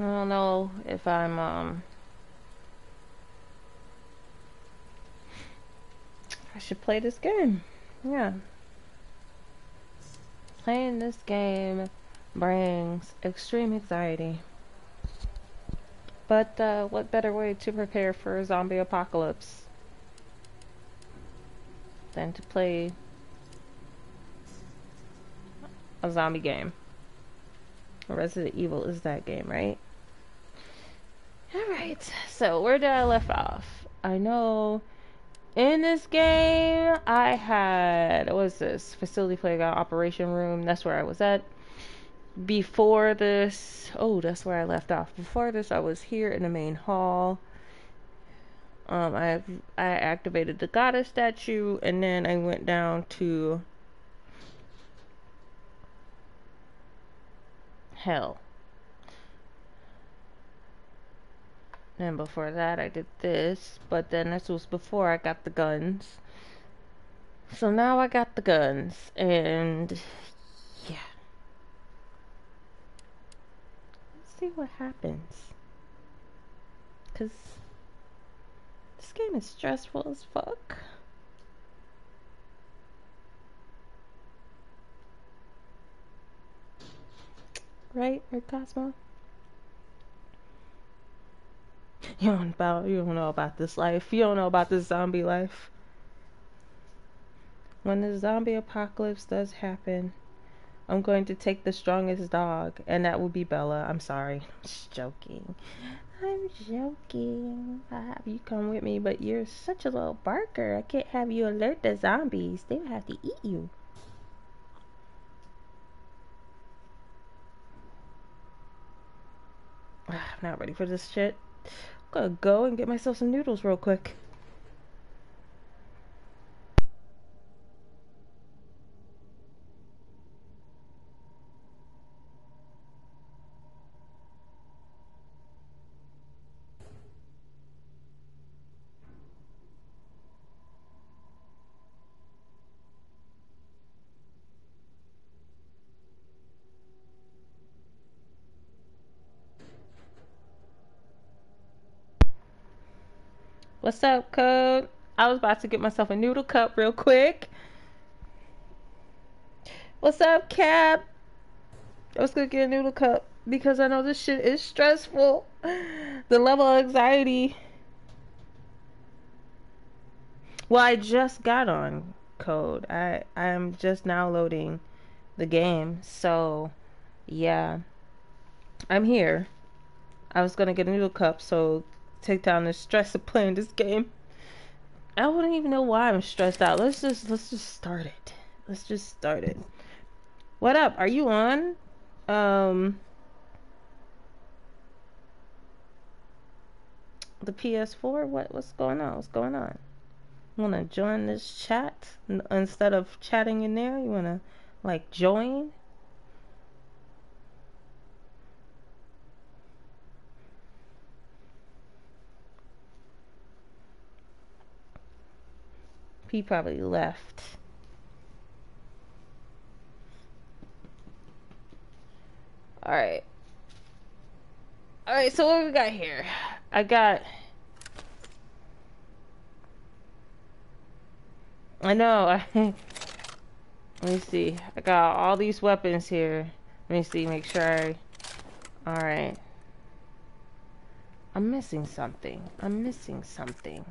I don't know if I'm, um... I should play this game. Yeah. Playing this game brings extreme anxiety. But uh, what better way to prepare for a zombie apocalypse than to play a zombie game? Resident Evil is that game, right? Alright, so where did I left off? I know in this game I had, what was this? Facility Playground Operation Room, that's where I was at before this, oh, that's where I left off. Before this, I was here in the main hall. Um, I I activated the goddess statue, and then I went down to hell. And before that, I did this, but then this was before I got the guns. So now I got the guns, and yeah. Let's see what happens. Because this game is stressful as fuck. Right, right, Cosmo? You don't about you don't know about this life. You don't know about this zombie life. When the zombie apocalypse does happen, I'm going to take the strongest dog, and that will be Bella. I'm sorry. I'm just joking. I'm joking. I have you come with me, but you're such a little barker. I can't have you alert the zombies. They would have to eat you. I'm not ready for this shit. I'm gonna go and get myself some noodles real quick. What's up, Code? I was about to get myself a noodle cup real quick. What's up, Cap? I was gonna get a noodle cup because I know this shit is stressful. The level of anxiety. Well, I just got on Code. I I am just now loading the game, so yeah, I'm here. I was gonna get a noodle cup, so take down the stress of playing this game. I wouldn't even know why I'm stressed out. Let's just let's just start it. Let's just start it. What up? Are you on? Um the PS4? What what's going on? What's going on? You wanna join this chat instead of chatting in there? You wanna like join? He probably left. Alright. Alright, so what we got here? I got... I know, I... Let me see. I got all these weapons here. Let me see, make sure I... Alright. I'm missing something. I'm missing something.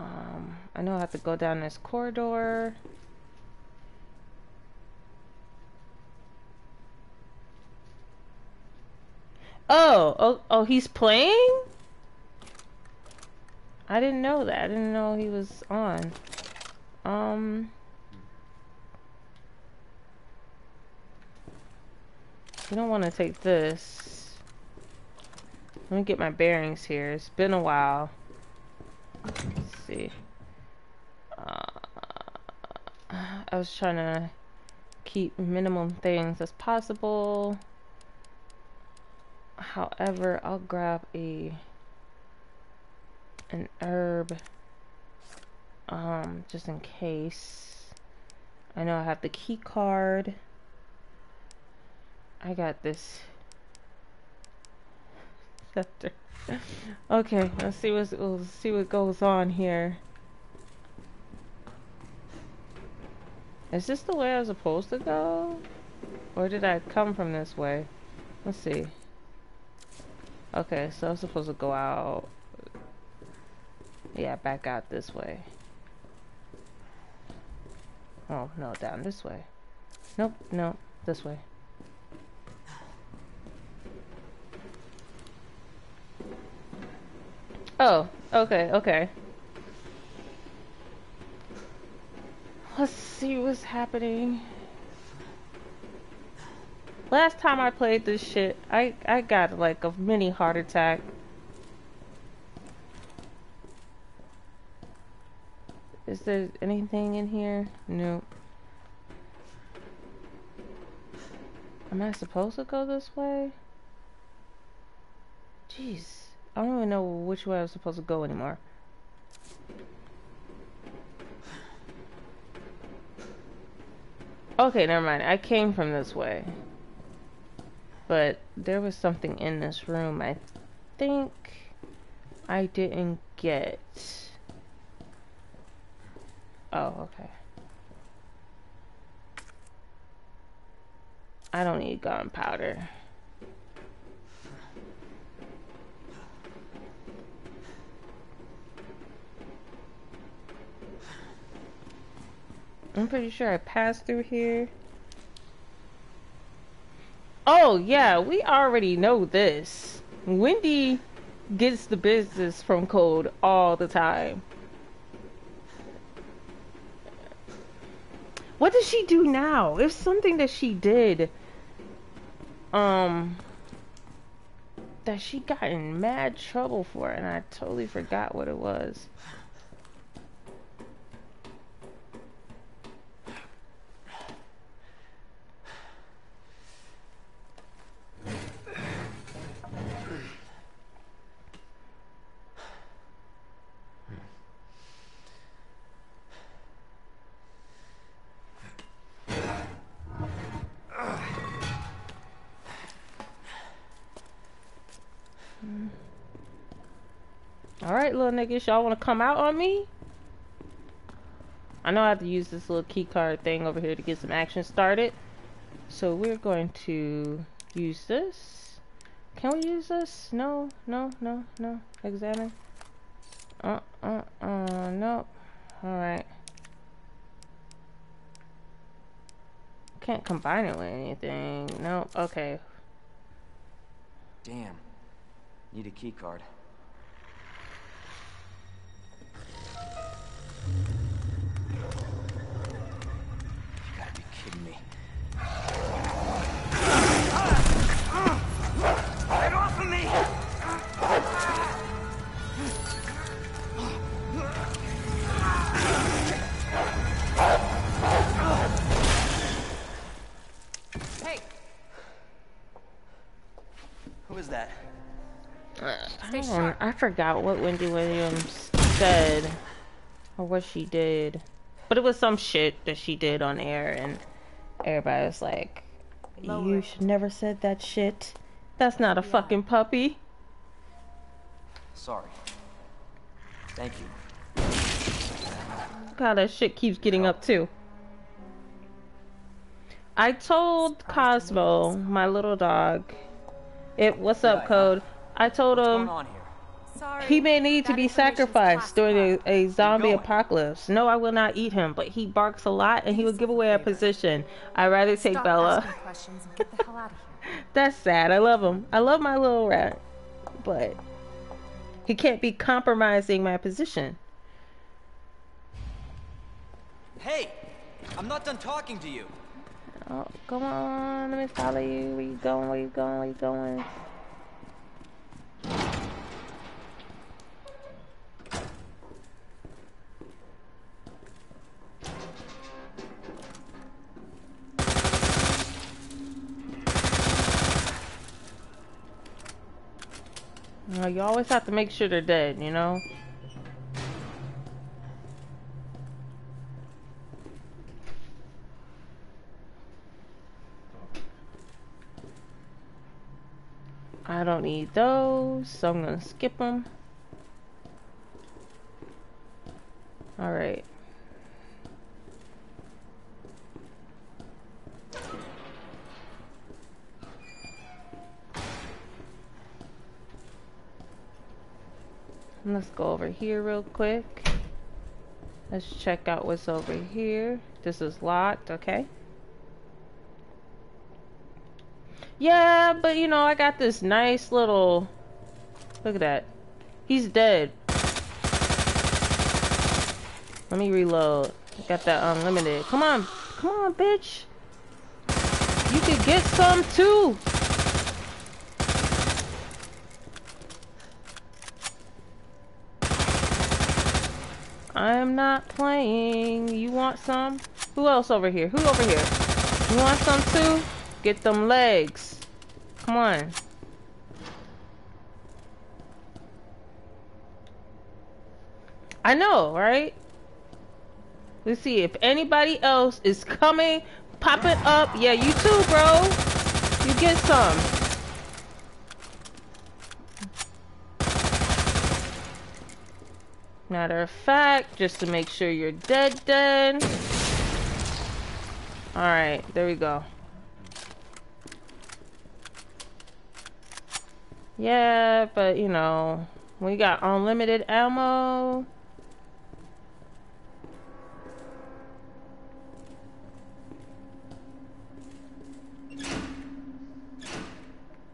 Um, I know I have to go down this corridor. Oh, oh, oh, he's playing? I didn't know that. I didn't know he was on. Um... You don't want to take this. Let me get my bearings here. It's been a while see. Uh, I was trying to keep minimum things as possible. However, I'll grab a an herb um just in case. I know I have the key card. I got this scepter. Okay, let's see what let's see what goes on here. Is this the way I was supposed to go? Or did I come from this way? Let's see. Okay, so I'm supposed to go out. Yeah, back out this way. Oh, no, down this way. Nope, no, this way. Oh, okay, okay. Let's see what's happening. Last time I played this shit, I, I got like a mini heart attack. Is there anything in here? Nope. Am I supposed to go this way? Jeez. I don't even know which way I was supposed to go anymore. Okay, never mind. I came from this way. But there was something in this room I think I didn't get. Oh, okay. I don't need gunpowder. I'm pretty sure I passed through here. Oh, yeah, we already know this. Wendy gets the business from Code all the time. What does she do now? It's something that she did. Um, that she got in mad trouble for, and I totally forgot what it was. Alright, little niggas, y'all wanna come out on me? I know I have to use this little key card thing over here to get some action started. So we're going to use this. Can we use this? No, no, no, no. Examine. Uh, uh, uh, no. Alright. Can't combine it with anything. No, okay. Damn. Need a key card. I forgot what Wendy Williams said or what she did. But it was some shit that she did on air and everybody was like, Lower. You should never said that shit. That's not a fucking puppy. Sorry. Thank you. God, that shit keeps getting up too. I told Cosmo, my little dog, it what's up code. I told him he may need to be sacrificed during a, a zombie apocalypse. No, I will not eat him, but he barks a lot and he will give away a position. I'd rather take Stop Bella. That's sad. I love him. I love my little rat, but he can't be compromising my position. Hey, I'm not done talking to you. Oh, come on. Let me follow you. Where you going? Where you going? Where you going? You, you always have to make sure they're dead, you know? I don't need those, so I'm gonna skip them. Alright. Let's go over here real quick. Let's check out what's over here. This is locked, okay. Yeah, but you know, I got this nice little... Look at that. He's dead. Let me reload. Got that unlimited. Come on. Come on, bitch. You could get some too. I'm not playing. You want some? Who else over here? Who over here? You want some too? Get them legs. Come on. I know, right? Let's see if anybody else is coming, popping up. Yeah, you too, bro. You get some. Matter of fact, just to make sure you're dead, dead. Alright, there we go. Yeah, but you know, we got unlimited ammo.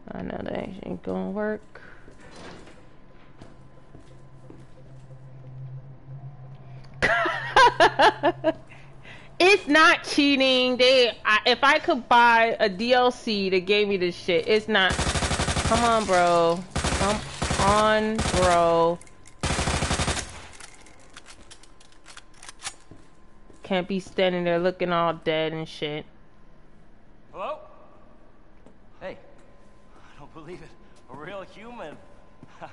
I know that ain't gonna work. it's not cheating. They, I, if I could buy a DLC that gave me this shit, it's not. Come on, bro. Come on, bro. Can't be standing there looking all dead and shit. Hello? Hey, I don't believe it. A real human.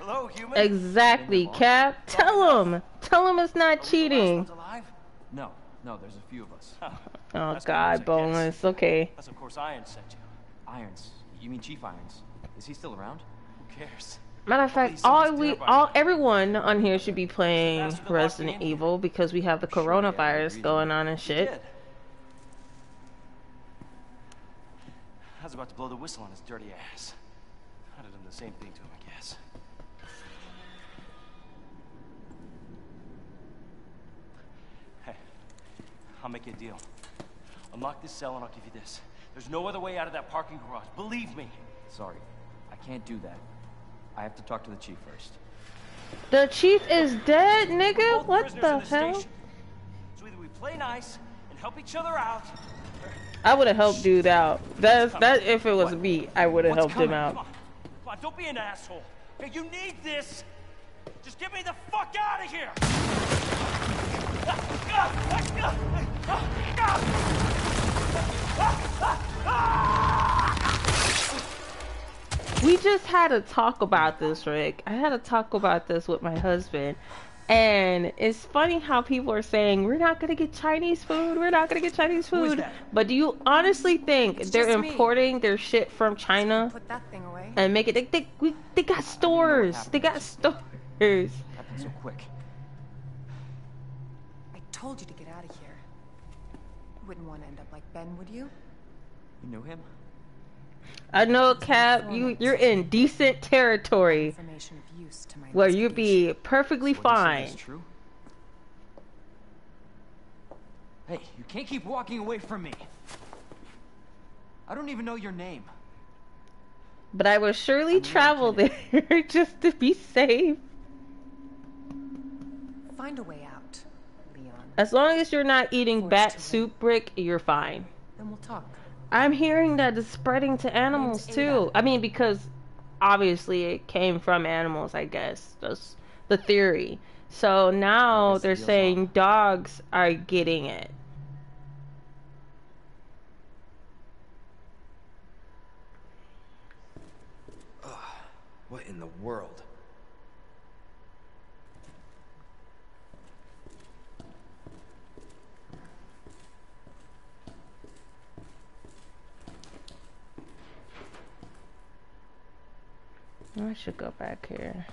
Hello, human. Exactly, Cap. Tell him. Tell him it's not cheating. Alive? No, no. There's a few of us. Oh That's God, bonus, I boneless. Okay. That's of course Iron sent you. Irons. You mean Chief Irons? Is he still around? Who cares? Matter of fact, Please, all we, all everyone on here should be playing Resident. Evil because we have the Sure, coronavirus going on and shit. I was about to blow the whistle on his dirty ass. I'd have done the same thing to him, I guess. Hey, I'll make you a deal. Unlock this cell and I'll give you this. There's no other way out of that parking garage. Believe me. Sorry. I can't do that. I have to talk to the Chief first. The chief is dead, nigga. both What prisoners the hell? station. So either we play nice and help each other out, I would have helped dude out. That's that. If it was What? me, I would have What's helped him out. Come on. Come on, don't be an asshole. Okay, you need this. Just get me the fuck out of here. Ah, ah, ah, We just had to talk about this, Rick. I had to talk about this with my husband. And it's funny how people are saying, we're not going to get Chinese food. We're not going to get Chinese food. But do you honestly think It's they're just me. importing their shit from China Put that thing away. and make it? They, they, we, they got stores. They got stores. Happened so quick. I told you to get out of here. You wouldn't want to end up like Ben, would you? You knew him? I know, Cap. You you're in decent territory Information of use to my where you'd be perfectly So what you say fine. Hey, you can't keep walking away from me. I don't even know your name. But I will surely I'm travel there just to be safe. Find a way out, Leon. As long as you're not eating bat soup brick, you're fine. Then we'll talk. I'm hearing that it's spreading to animals Name's too. Ada. I mean, because obviously it came from animals, I guess. That's the theory. So now they're saying on. dogs are getting it. What in the world? I should go back here.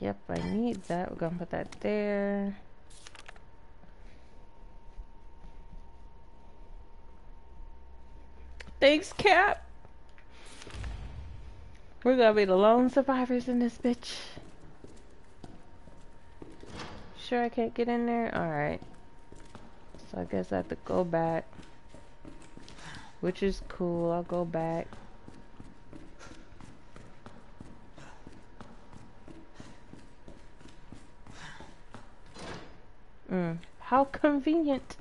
Yep, I need that. We're gonna put that there. Thanks, Cap. We're gonna be the lone survivors in this bitch. Sure I can't get in there? Alright. So I guess I have to go back. Which is cool, I'll go back. Mm, how convenient.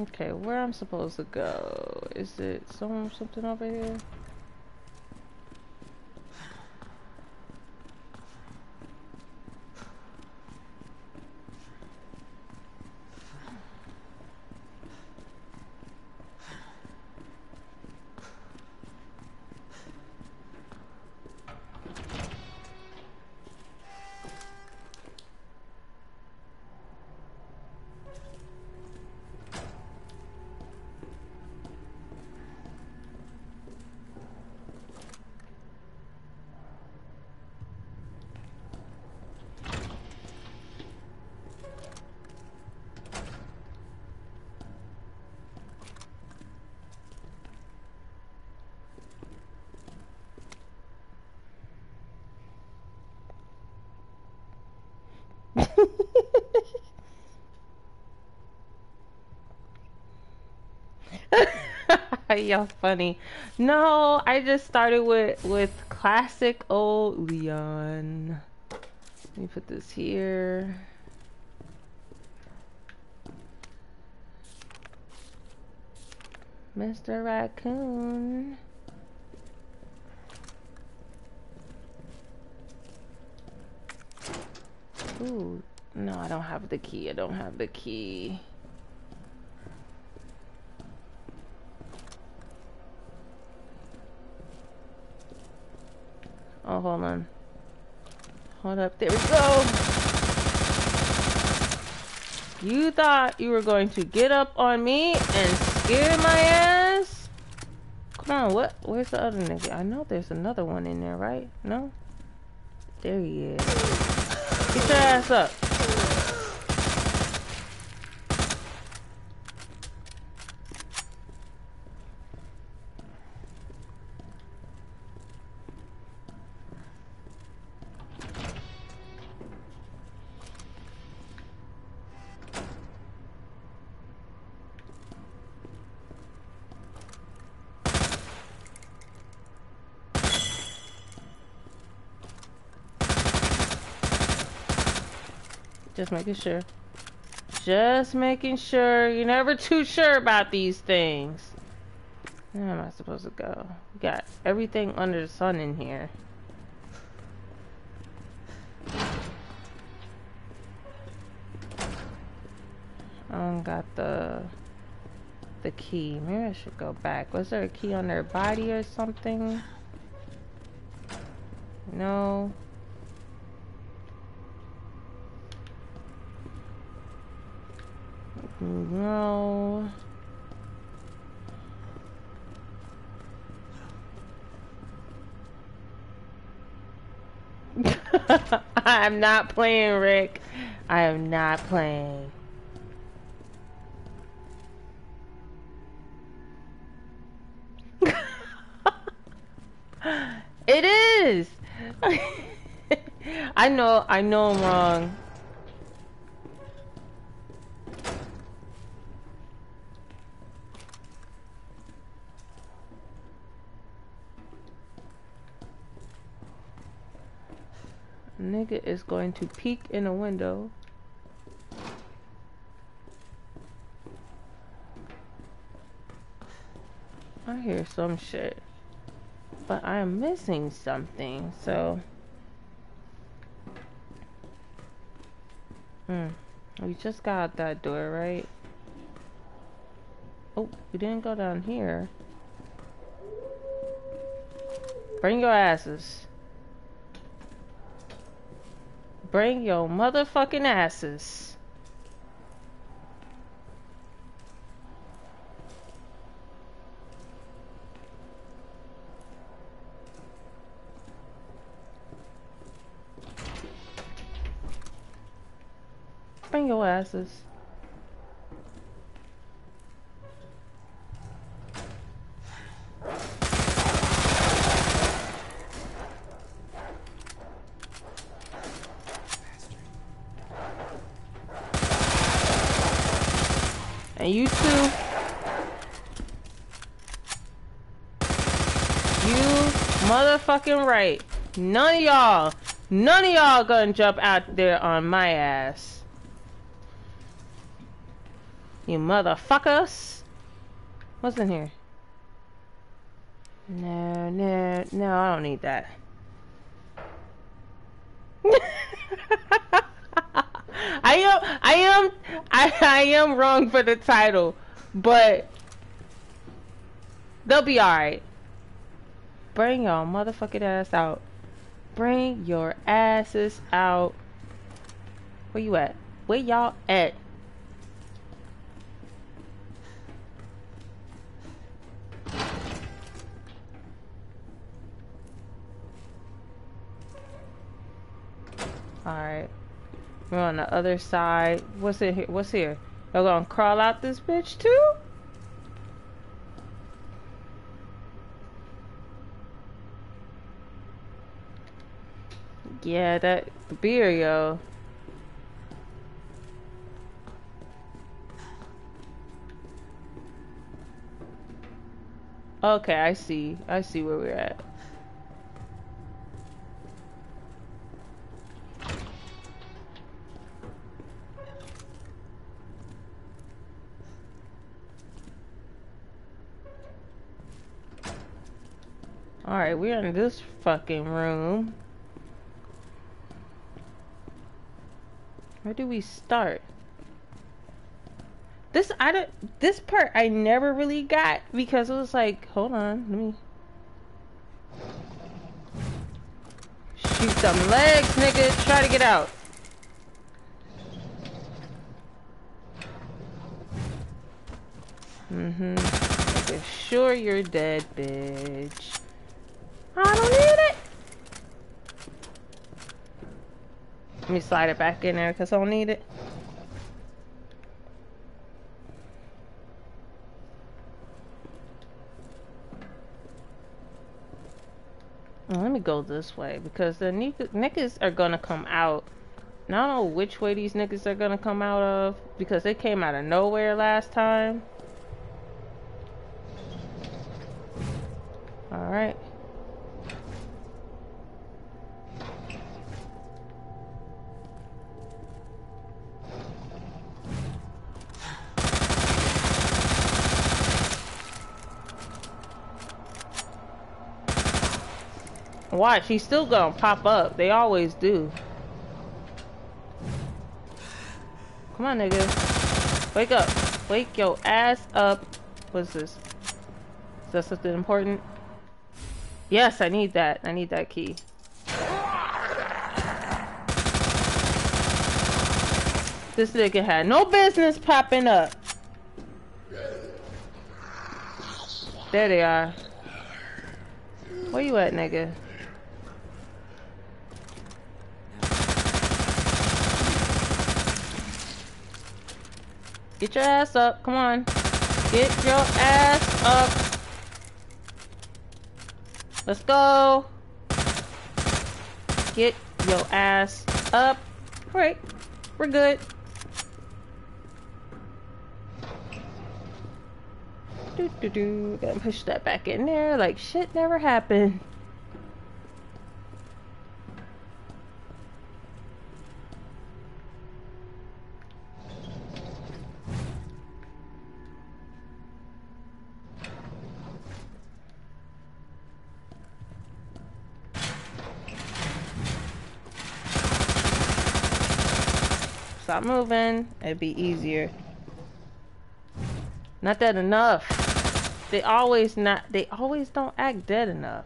Okay, where I'm supposed to go? Is it some something over here? Y'all funny. No, I just started with with classic old Leon. Let me put this here. Mr. Raccoon. Ooh, no, I don't have the key. I don't have the key. Oh, hold on. Hold up. There we go. You thought you were going to get up on me and scare my ass? Come on, what? Where's the other nigga? I know there's another one in there, right? No? There he is. Get your ass up. Just making sure. Just making sure. You're never too sure about these things. Where am I supposed to go? Got everything under the sun in here. I don't got the the key. Maybe I should go back. Was there a key on their body or something? No. No. I'm not playing, Rick. I am not playing. it is. I know. I know I'm wrong. Nigga is going to peek in a window. I hear some shit. But I'm missing something, so. Hmm. We just got out that door, right? Oh, we didn't go down here. Bring your asses. Bring your motherfucking asses. Bring your asses. And you too. You motherfucking right. None of y'all, none of y'all gonna jump out there on my ass. You motherfuckers. What's in here? No, no, no, I don't need that. I am, I am, I, I am wrong for the title, but they'll be alright. Bring your motherfucking ass out. Bring your asses out. Where you at? Where y'all at? Alright. We're on the other side. What's it here? What's here? Y'all gonna crawl out this bitch too? Yeah, that beer, yo. Okay, I see. I see where we're at. Alright, we're in this fucking room. Where do we start? This I don't this part I never really got because it was like, hold on, let me shoot some legs, nigga. Try to get out. Mm-hmm. Sure you're dead, bitch. I don't need it. Let me slide it back in there because I don't need it. Let me go this way because the niggas are gonna come out. And I don't know which way these niggas are gonna come out of because they came out of nowhere last time. Alright. Watch, he's still gonna pop up. They always do. Come on, nigga. Wake up. Wake your ass up. What's this? Is that something important? Yes, I need that. I need that key. This nigga had no business popping up. There they are. Where you at, nigga? Get your ass up. Come on. Get your ass up. Let's go. Get your ass up. Alright. We're good. Do do do. Gotta push that back in there like shit never happened. Stop moving, it'd be easier. Not dead enough. They always not, they always don't act dead enough.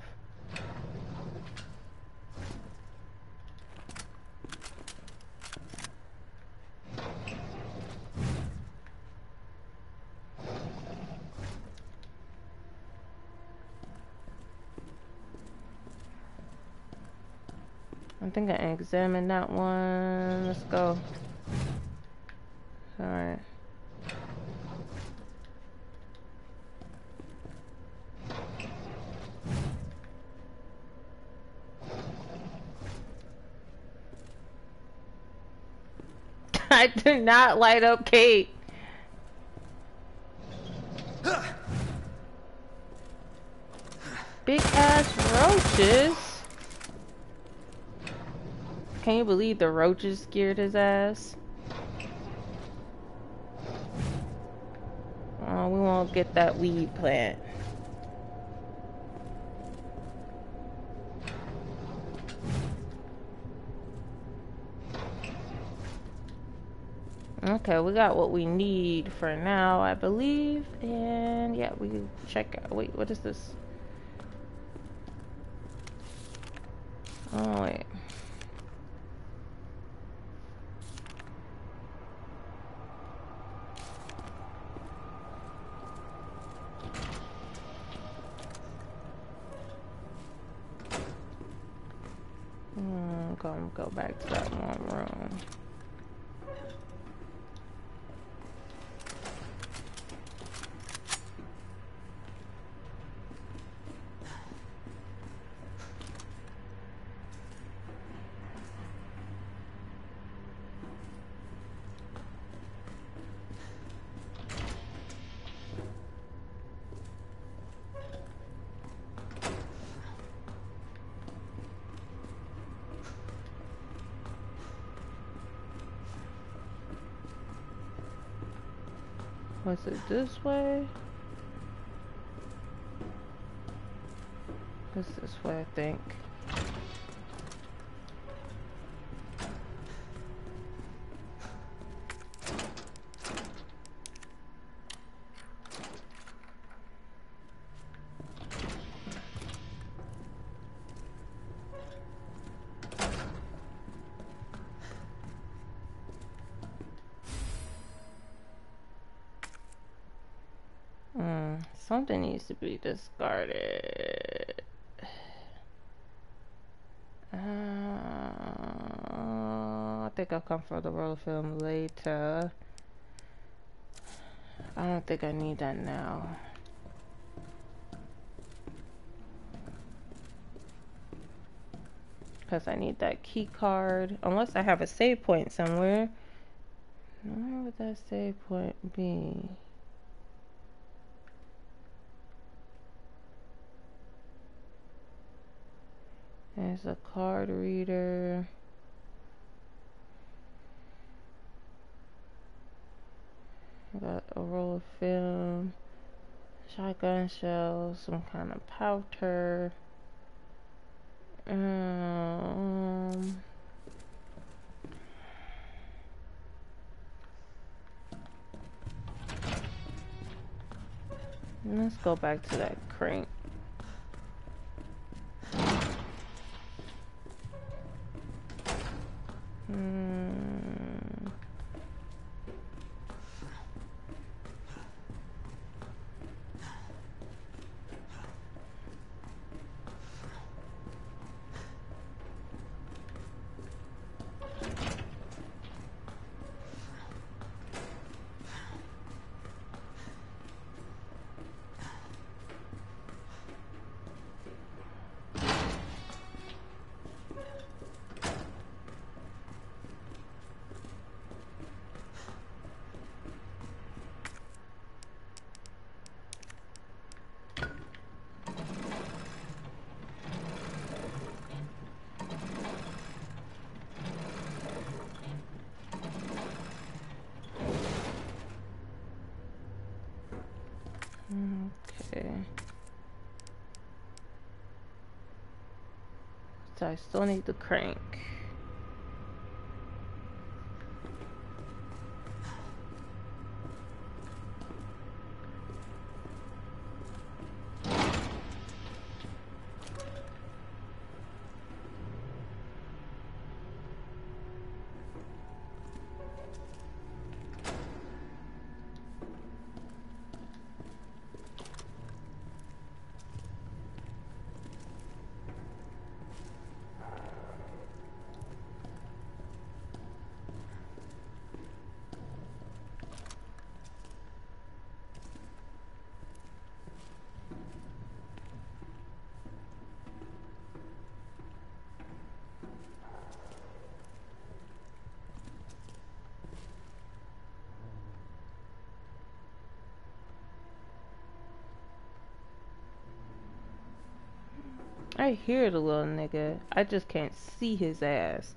I think I examined that one. Let's go. Alright. I did not light up Kate. Big ass roaches. Can you believe the roaches scared his ass? Oh, we won't get that weed plant. Okay, we got what we need for now, I believe. And yeah, we check out. Wait, what is this? Oh, wait. Gonna go back to that one room. Was it this way? It's this way, I think. Needs to be discarded. Uh, I think I'll come for the roll film later. I don't think I need that now. Because I need that key card. Unless I have a save point somewhere. Where would that save point be? A card reader. Got a roll of film, shotgun shells, some kind of powder. Um, let's go back to that crank. I still need the crank. I hear the little nigga. I just can't see his ass.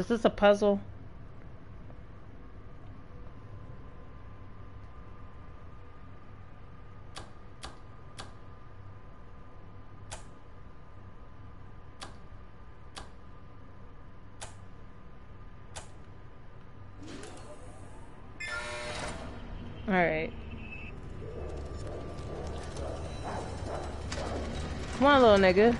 Is this a puzzle? Alright. Come on, little nigga.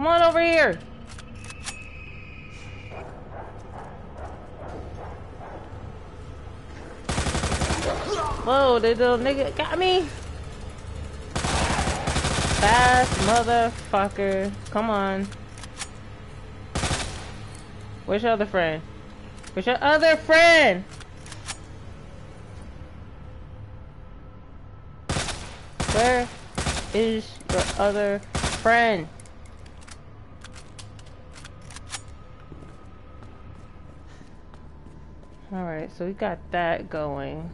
Come on over here. Whoa, the little nigga got me. Fast motherfucker. Come on. Where's your other friend? Where's your other friend? Where is your other friend? Alright, so we got that going.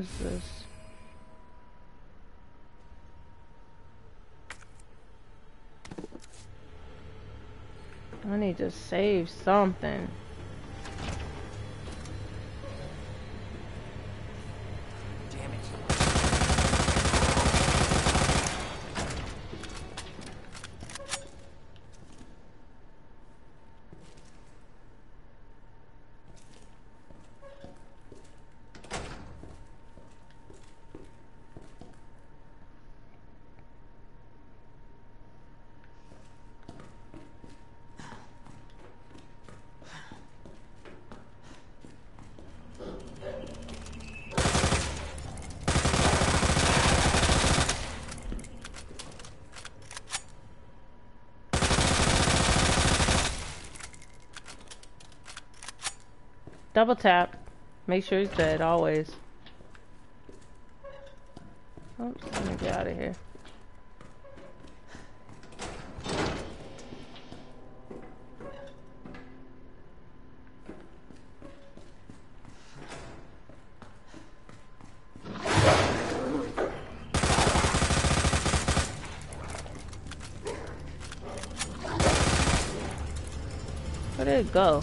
Is this? I need to save something. Double tap. Make sure he's dead, always. Oops, let me get out of here. Where did it go?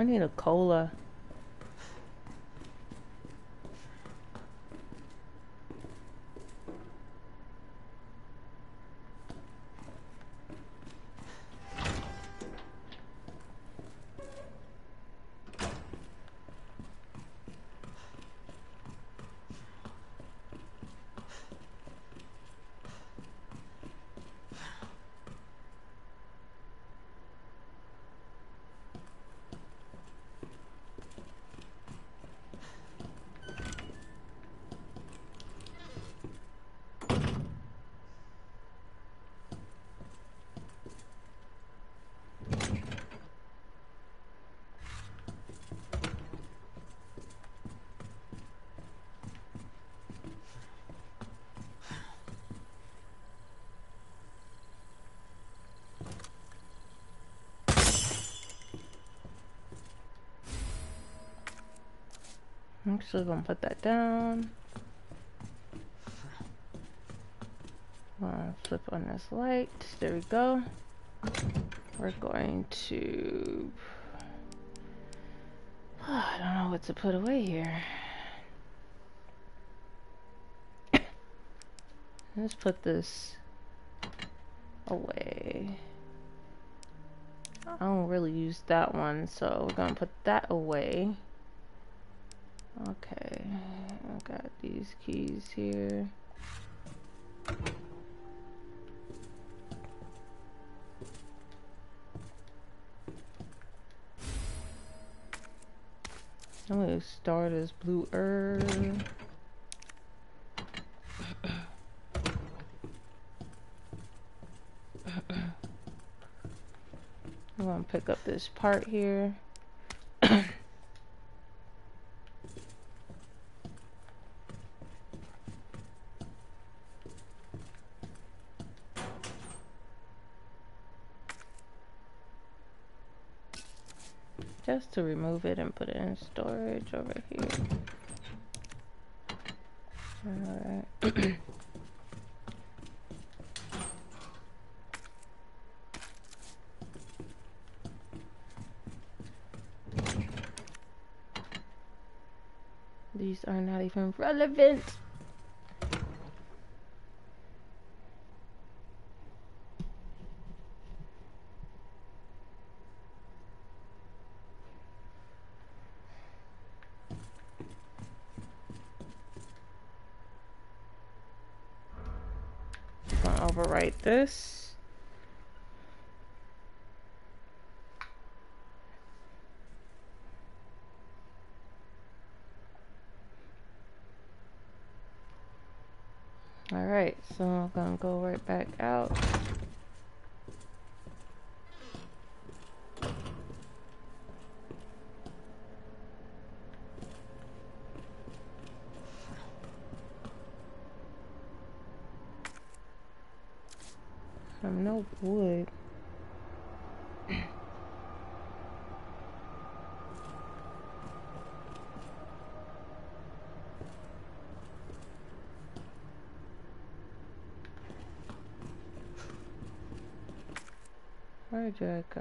I need a cola. Still gonna put that down. Uh, flip on this light. There we go. We're going to... I don't know what to put away here. Let's put this away. I don't really use that one, so we're gonna put that away. Okay, I got these keys here. I'm gonna start as blue herb. I'm gonna pick up this part here. Just to remove it and put it in storage over here. Alright. These are not even relevant. 觉得一个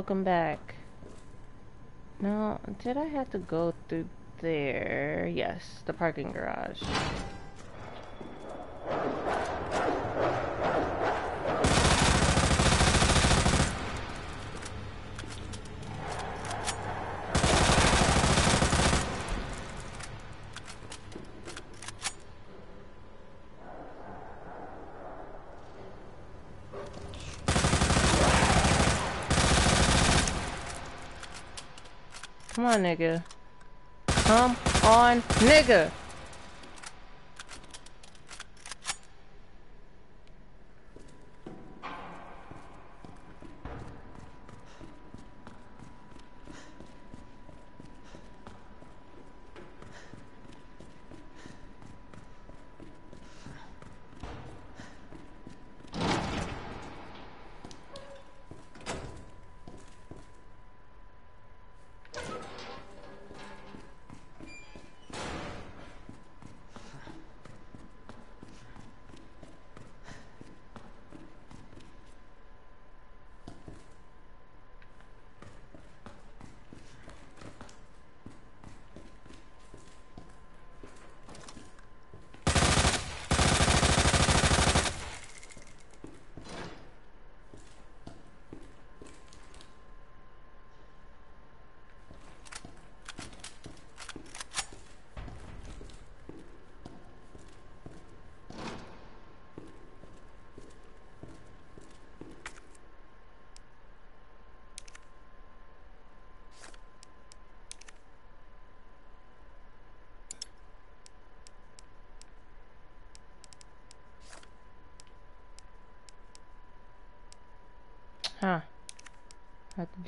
Welcome back. No, did I have to go through there? Yes, the parking garage. On, nigga. Come on, nigga.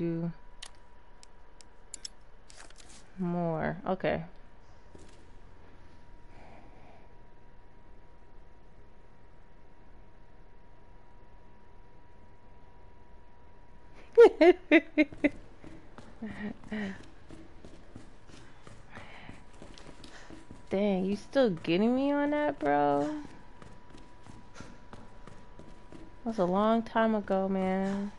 Do more. Okay. Dang, you still getting me on that, bro? That was a long time ago, man.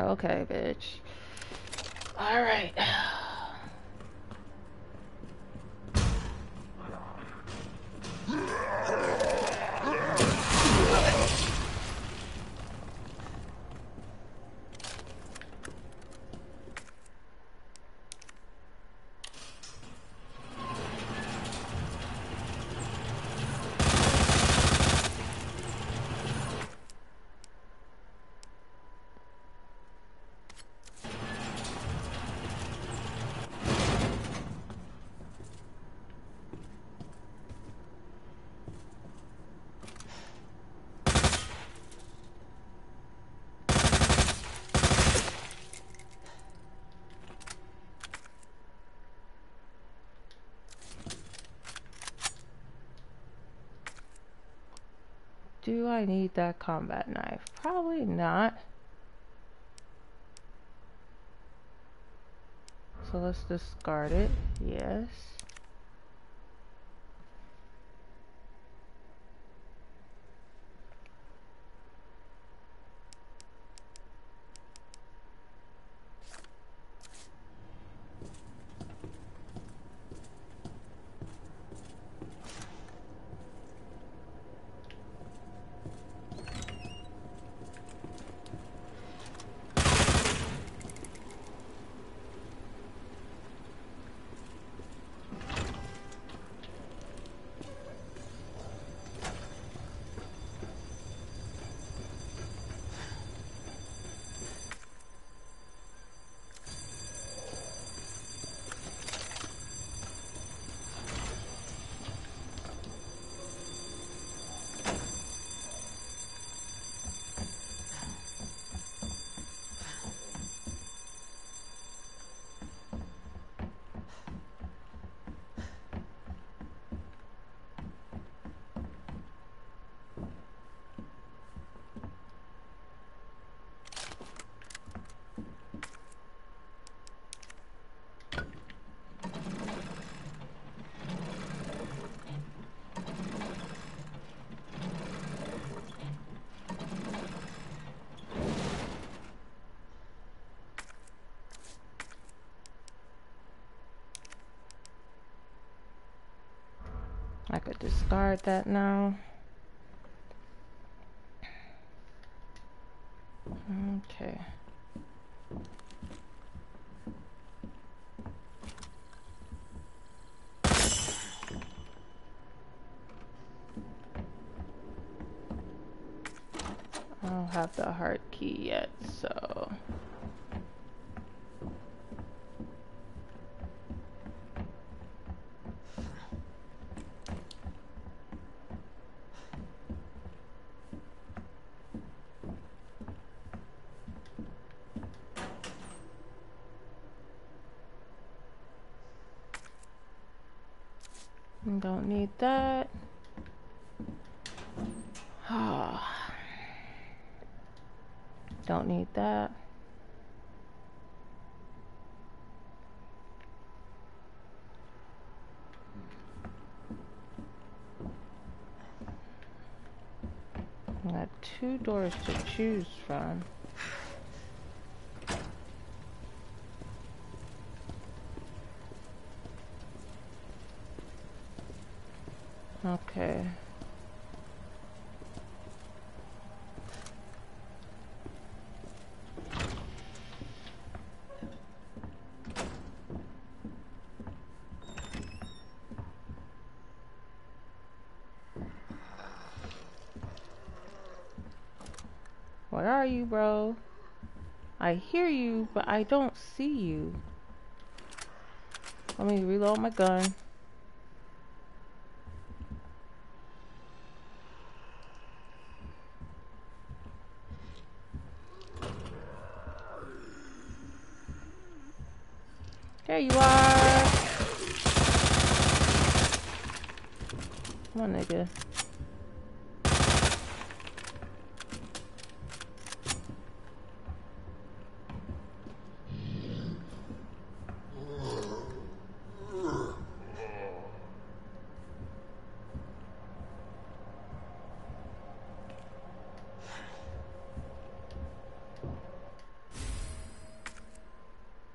Okay, bitch. Alright. Do I need that combat knife? Probably not. So let's discard it. Yes. I discard that now. Okay. I don't have the heart key yet, so... Don't need that. Ah. Don't need that. I got two doors to choose from. Okay. Where are you, bro? I hear you, but I don't see you. Let me reload my gun. There you are. Come on, nigga.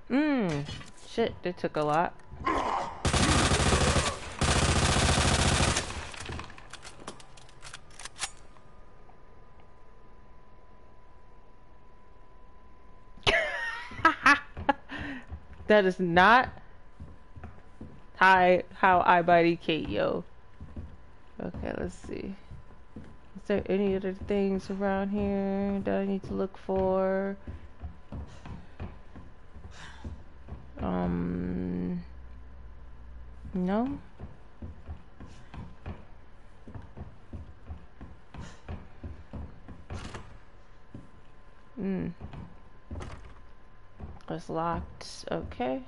Mmm. Shit, they took a lot. that is not how, how I body Kate, yo. Okay, let's see. Is there any other things around here that I need to look for? Um, no. Hmm. It's locked. Okay.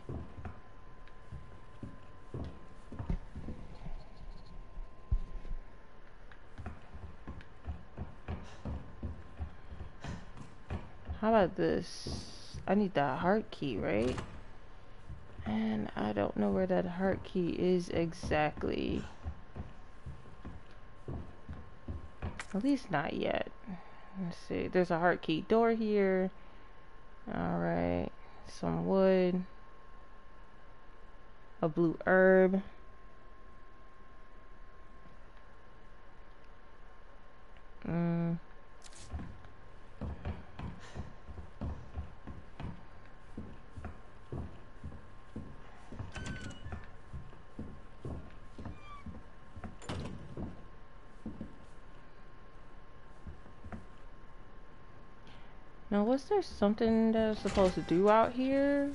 How about this? I need that heart key, right? And I don't know where that heart key is exactly. At least not yet. Let's see. There's a heart key door here. Alright. Some wood. A blue herb. There something that I was supposed to do out here?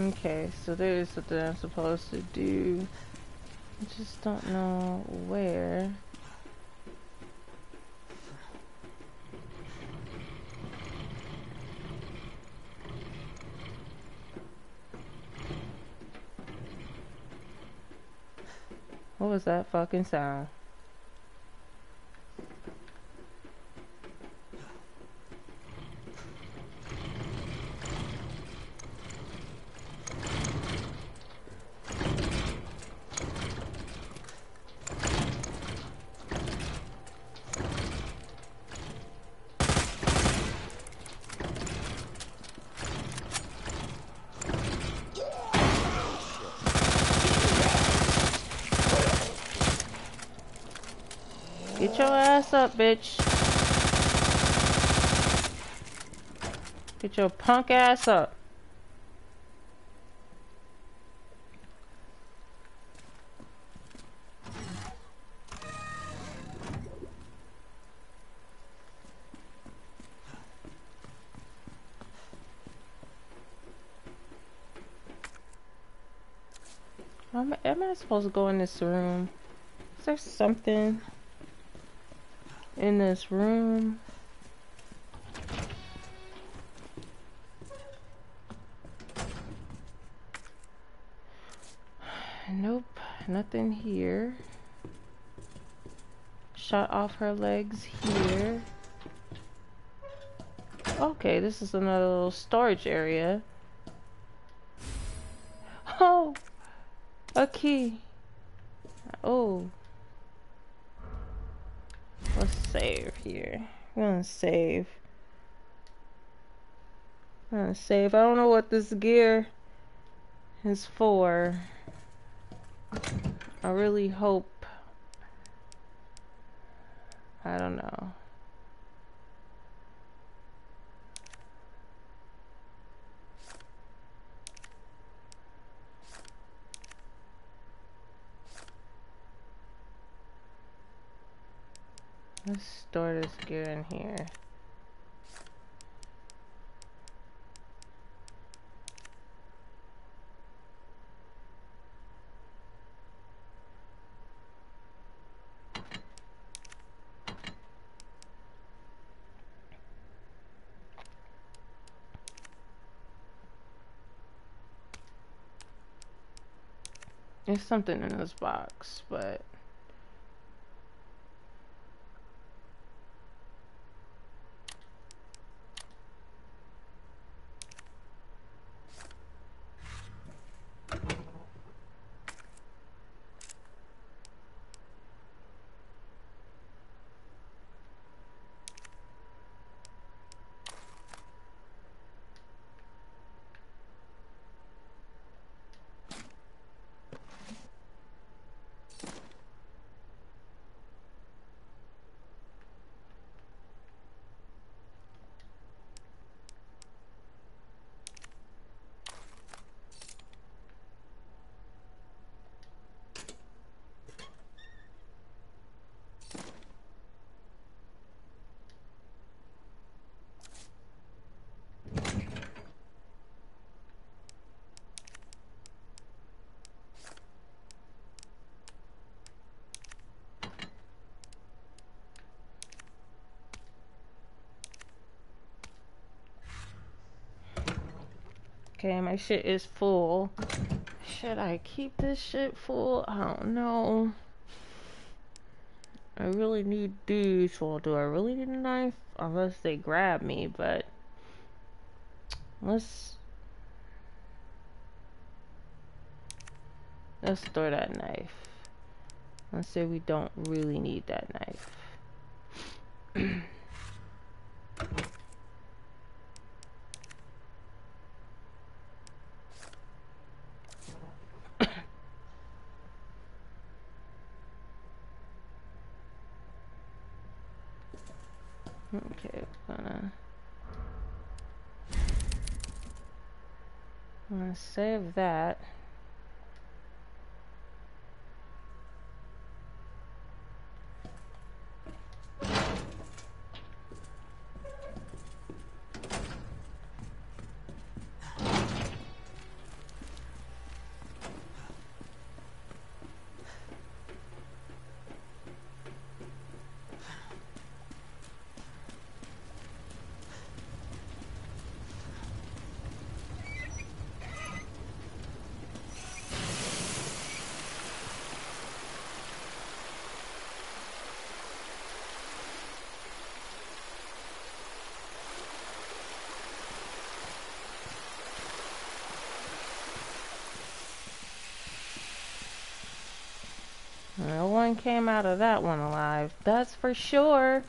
Okay, so there is something I'm supposed to do. I just don't know where. What was that fucking sound? Get your ass up, bitch. Get your punk ass up. Am, am I supposed to go in this room? Is there something in this room? Shot off her legs here. Okay, this is another little storage area. Oh! A key. Oh. Let's save here. I'm gonna save. I'm gonna save. I don't know what this gear is for. I really hope. I don't know. Let's store this gear in here. There's something in this box, but Okay, my shit is full. Should I keep this shit full? I don't know. I really need these. Well, do I really need a knife? Unless they grab me, but... Let's... Let's store that knife. Let's say we don't really need that knife. Okay, gonna I'm gonna save that. No one came out of that one alive. That's for sure.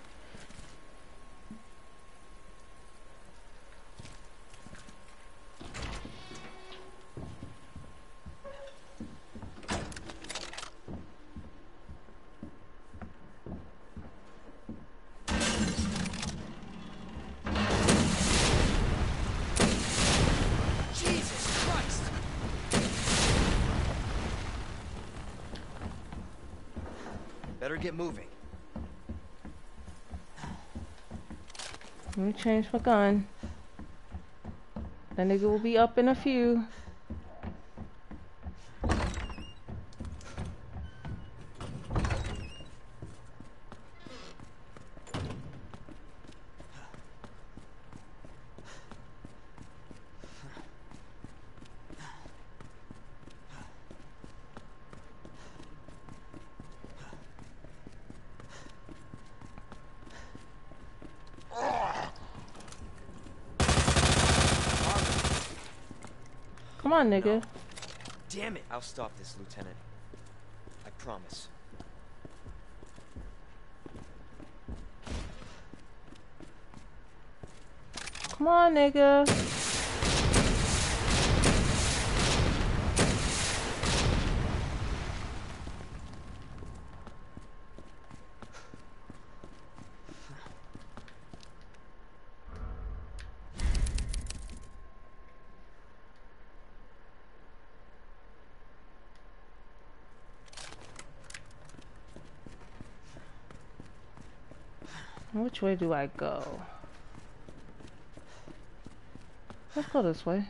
Get moving. Let me change my gun. That nigga will be up in a few. Come on, nigga. Damn it! I'll stop this, Lieutenant. I promise. Come on, nigga. Which way do I go? Let's go this way.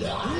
Hmm.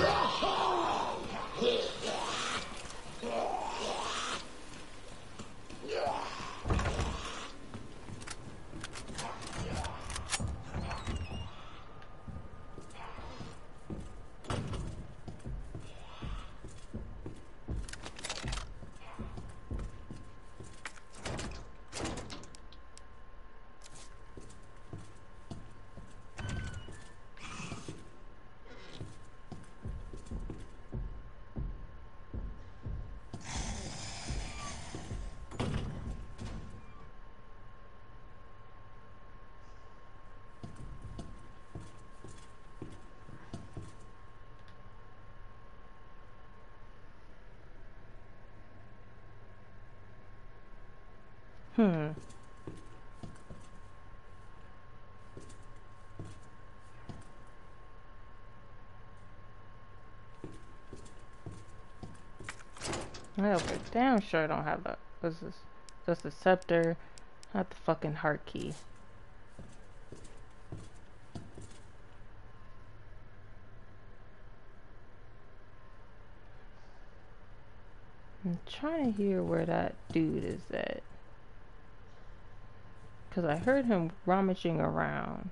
Well, for damn sure I don't have that. This is just a scepter, not the fucking heart key. I'm trying to hear where that dude is at. Because I heard him rummaging around.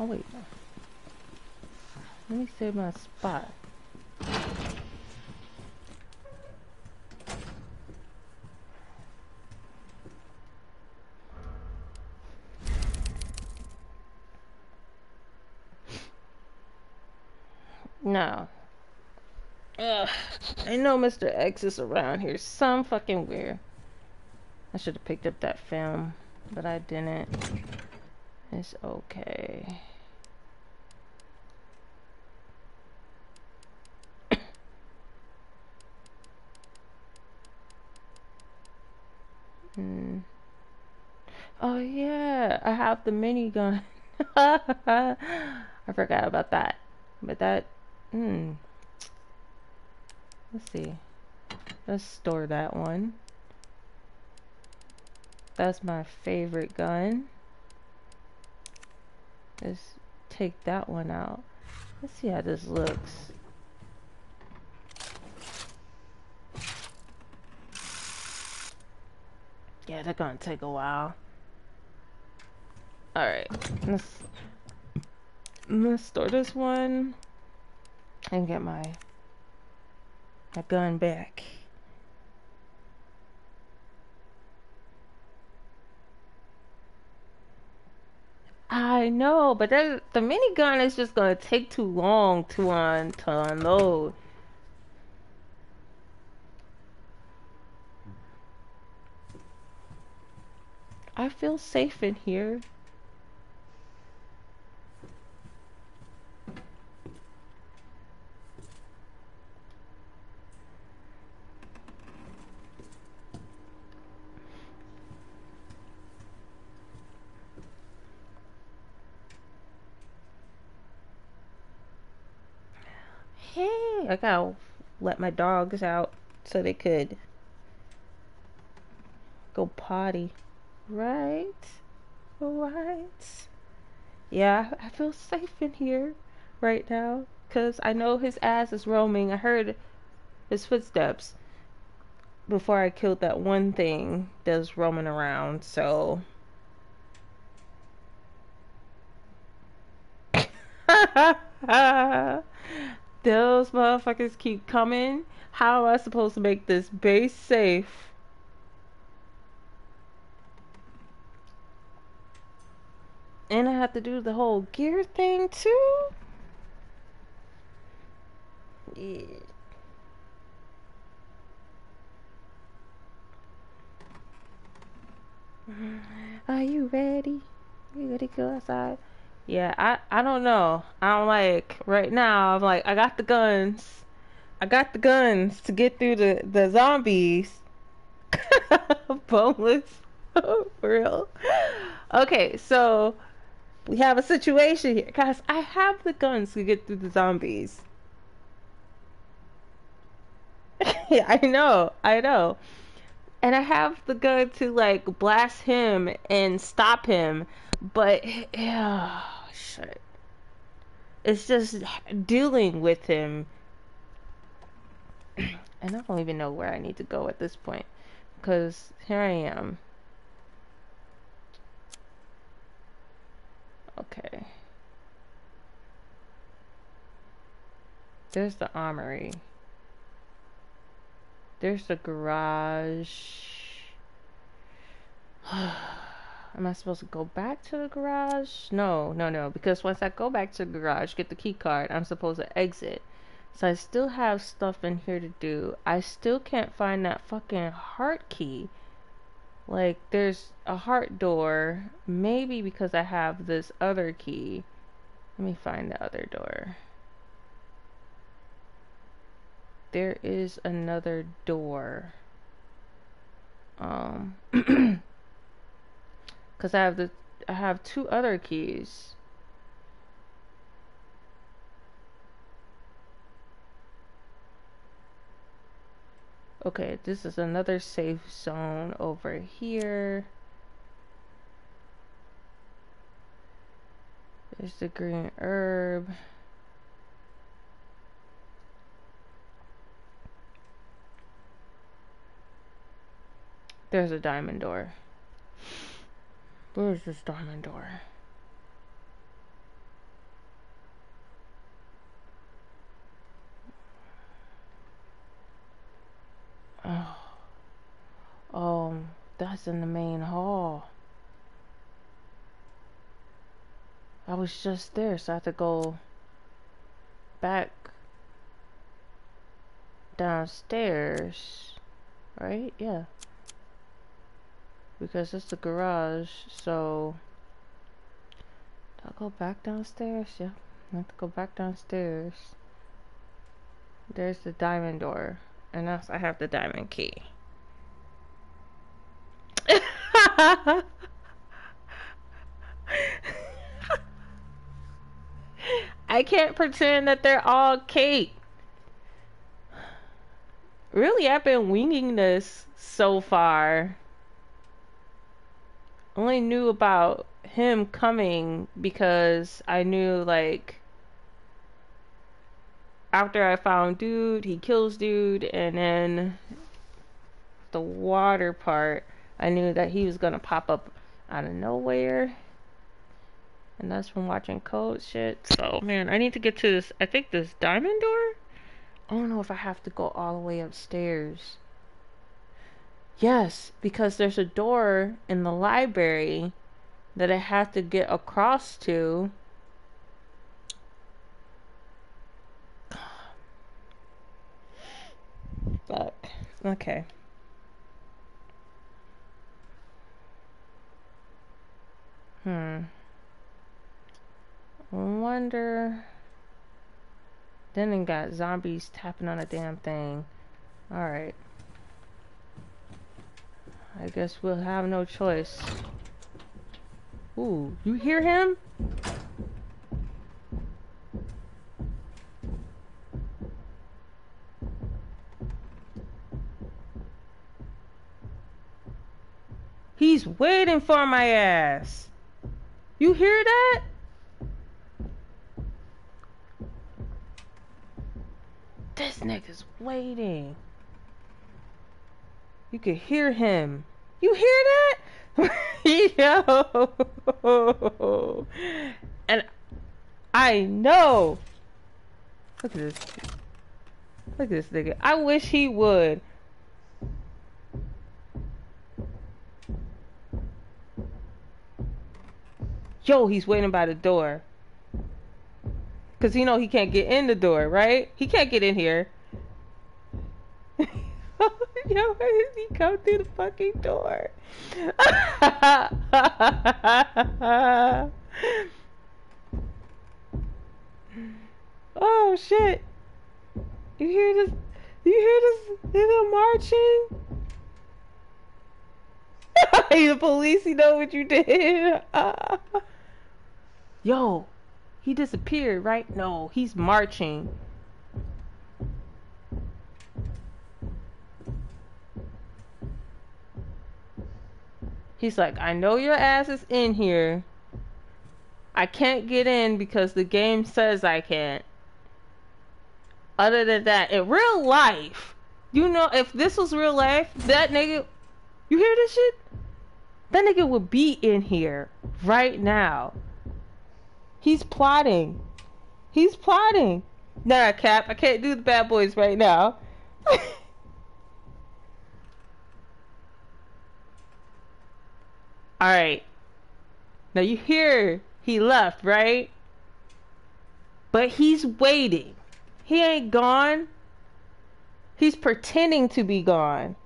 Oh wait. Let me save my spot. No. Ugh. I know Mr. X is around here some fucking where. I should have picked up that film, but I didn't. It's okay. Hmm. Oh have the minigun. I forgot about that. But that, hmm. Let's see. Let's store that one. That's my favorite gun. Let's take that one out. Let's see how this looks. Yeah, they're gonna take a while. Alright, let's let's store this one and get my my gun back. I know, but that, the minigun is just gonna take too long to un to unload. I feel safe in here. Hey, I gotta let my dogs out so they could go potty. Right? Right? Yeah, I feel safe in here right now because I know his ass is roaming. I heard his footsteps before I killed that one thing that was roaming around, so. Those motherfuckers keep coming. How am I supposed to make this base safe? And I have to do the whole gear thing too? Yeah. Are you ready? You ready to go outside? Yeah, I I don't know. I'm like right now. I'm like I got the guns. I got the guns to get through the the zombies. Boneless, for real. Okay, so we have a situation here, guys. I have the guns to get through the zombies. yeah, I know, I know, and I have the gun to like blast him and stop him, but yeah shit. It's just dealing with him. and I don't even know where I need to go at this point. Because here I am. Okay. There's the armory. There's the garage. Am I supposed to go back to the garage? No, no, no. Because once I go back to the garage, get the key card, I'm supposed to exit. So I still have stuff in here to do. I still can't find that fucking heart key. Like, there's a heart door. Maybe because I have this other key. Let me find the other door. There is another door. Um... Because I have the I have two other keys. Okay, this is another safe zone over here. There's the green herb. There's a diamond door. Where's this diamond door? Oh. Oh, that's in the main hall. I was just there, so I have to go back downstairs. Right? Yeah because it's the garage so I'll go back downstairs? Yeah I have to go back downstairs. There's the diamond door and I have the diamond key. I can't pretend that they're all cake. Really, I've been winging this so far only knew about him coming because I knew like after I found dude, he kills dude, and then the water part, I knew that he was gonna pop up out of nowhere. And that's from watching code shit. So man, I need to get to this I think this diamond door? I don't know if I have to go all the way upstairs. Yes, because there's a door in the library that I have to get across to. Fuck. Okay. Hmm. Wonder. Then it got zombies tapping on a damn thing. Alright. I guess we'll have no choice. Ooh, you hear him? He's waiting for my ass. You hear that? This nigga's waiting. You can hear him. You hear that? Yo. And I know. Look at this. Look at this nigga. I wish he would. Yo, he's waiting by the door. Cause you know he can't get in the door, right? He can't get in here. Yo, does he come through the fucking door? oh shit! You hear this? You hear this? They're marching. the police, you know what you did. Yo, he disappeared, right? No, he's marching. He's like, I know your ass is in here. I can't get in because the game says I can't. Other than that, in real life, you know, if this was real life, that nigga, you hear this shit? That nigga would be in here right now. He's plotting. He's plotting. Nah, Cap, I can't do the bad boys right now. Alright. Now you hear he left, right? But he's waiting. He ain't gone. He's pretending to be gone.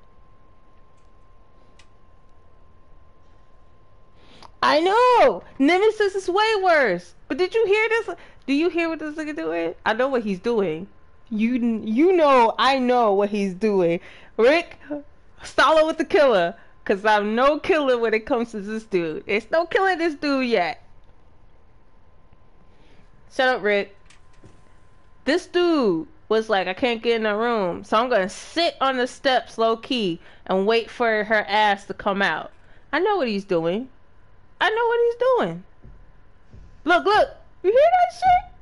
I know! Nemesis is way worse. But did you hear this? Do you hear what this nigga doing? I know what he's doing. You you know I know what he's doing. Rick, follow with the killer. Cause I'm no killer when it comes to this dude. It's no killing this dude yet. Shut up, Rick. This dude was like, I can't get in the room, so I'm gonna sit on the steps low key and wait for her ass to come out. I know what he's doing. I know what he's doing. Look, look. You hear that shit?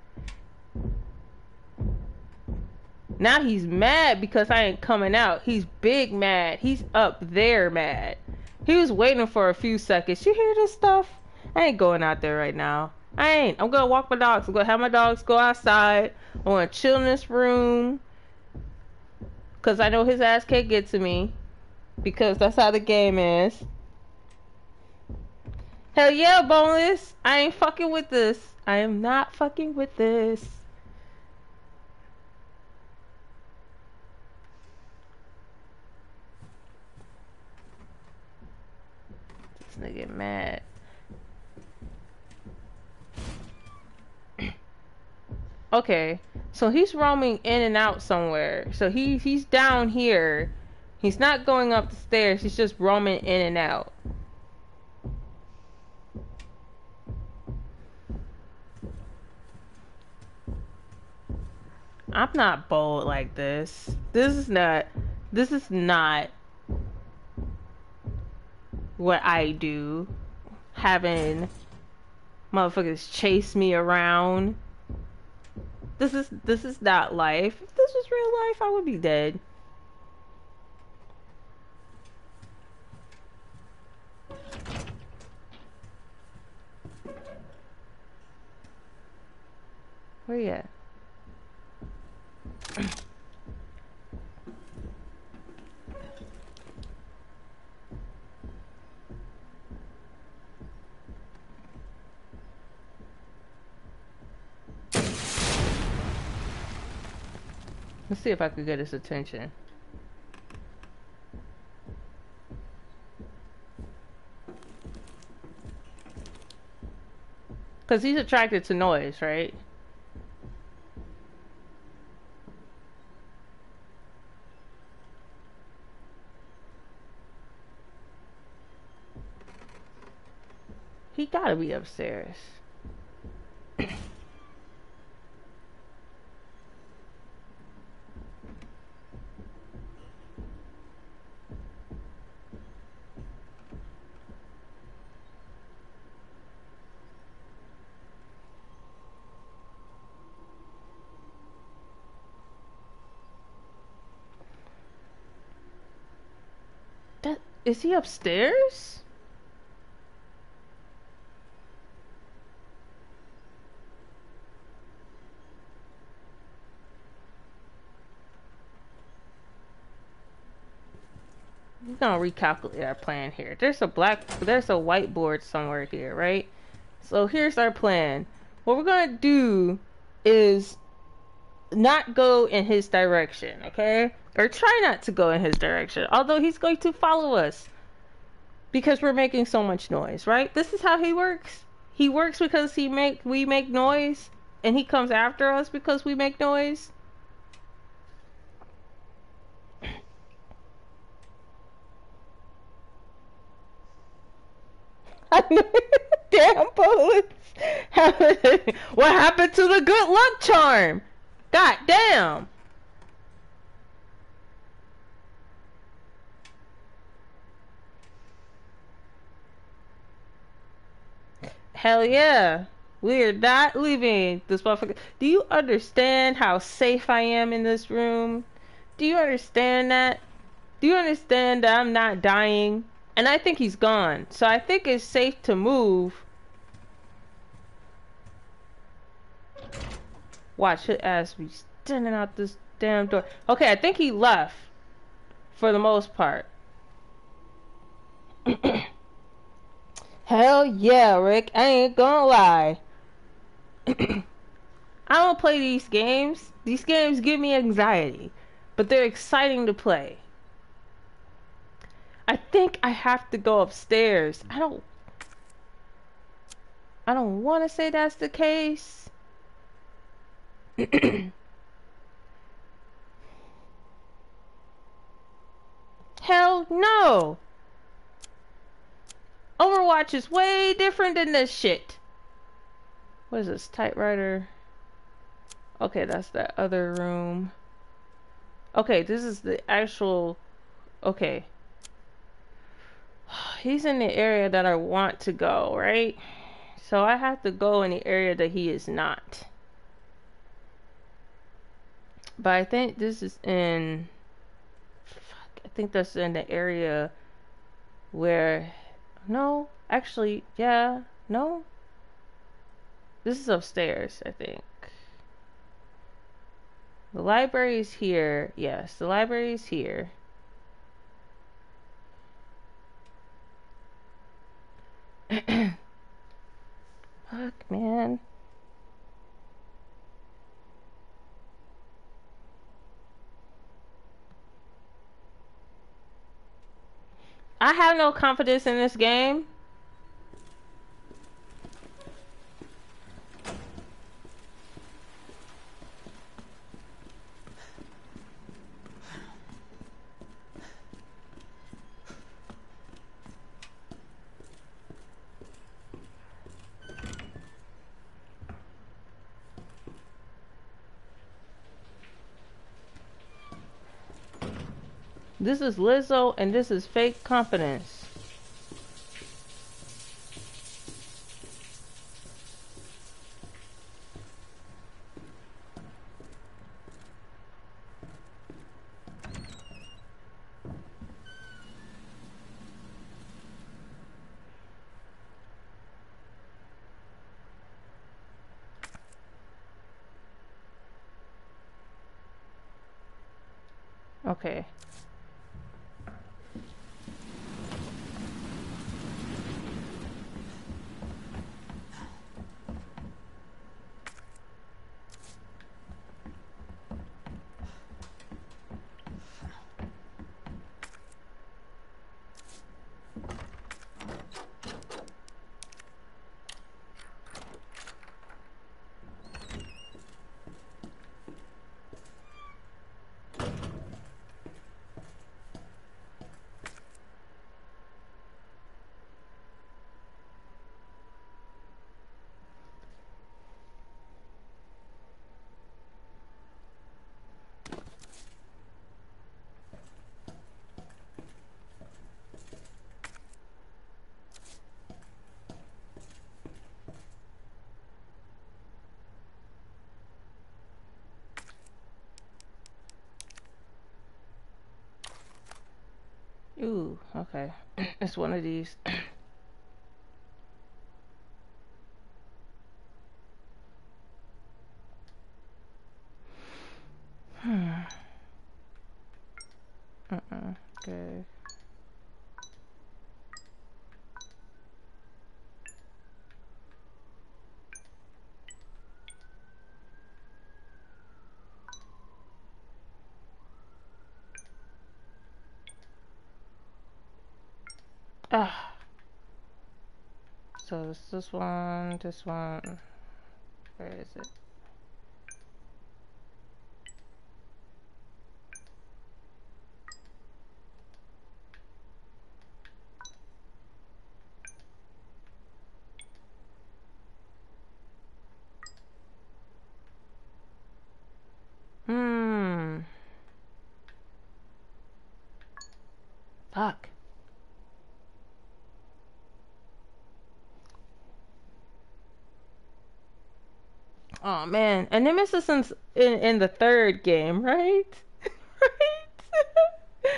Now he's mad because I ain't coming out. He's big mad. He's up there mad. He was waiting for a few seconds. You hear this stuff? I ain't going out there right now. I ain't. I'm gonna walk my dogs. I'm gonna have my dogs go outside. I'm gonna chill in this room. Cause I know his ass can't get to me. Because that's how the game is. Hell yeah, boneless. I ain't fucking with this. I am not fucking with this. This nigga mad. okay, so he's roaming in and out somewhere. So he he's down here. He's not going up the stairs. He's just roaming in and out. I'm not bold like this. This is not. This is not what I do. Having motherfuckers chase me around. This is this is not life. If this was real life, I would be dead. Where you at? Let's see if I could get his attention. Because he's attracted to noise, right? He gotta be upstairs. That is he upstairs? We're gonna recalculate our plan here. There's a black, there's a whiteboard somewhere here, right? So here's our plan. What we're gonna do is not go in his direction, okay? Or try not to go in his direction. Although he's going to follow us because we're making so much noise, right? This is how he works. He works because he make we make noise and he comes after us because we make noise. Damn bullets. what happened to the good luck charm? God damn. Hell yeah. We're not leaving this motherfucker. Do you understand how safe I am in this room? Do you understand that? Do you understand that I'm not dying? And I think he's gone. So I think it's safe to move. Watch his ass be standing out this damn door. Okay, I think he left. For the most part. Hell yeah, Rick. I ain't gonna lie. I don't play these games. These games give me anxiety. But they're exciting to play. I think I have to go upstairs. I don't I don't want to say that's the case. Hell no. Overwatch is way different than this shit. What is this? Typewriter. Okay, that's that other room. Okay, this is the actual... Okay. He's in the area that I want to go, right? So I have to go in the area that he is not. But I think this is in... Fuck, I think that's in the area where... No, actually, yeah, no. This is upstairs, I think. The library is here. Yes, the library is here. Fuck, man. I have no confidence in this game. This is Lizzo and this is fake confidence. Okay. Ooh, okay. it's one of these. hmm. Uh-uh. Okay. Ah. So this one, this one. Where is it? Hmm. Fuck. Oh man, and Nemesis in in, in the third game, right? right.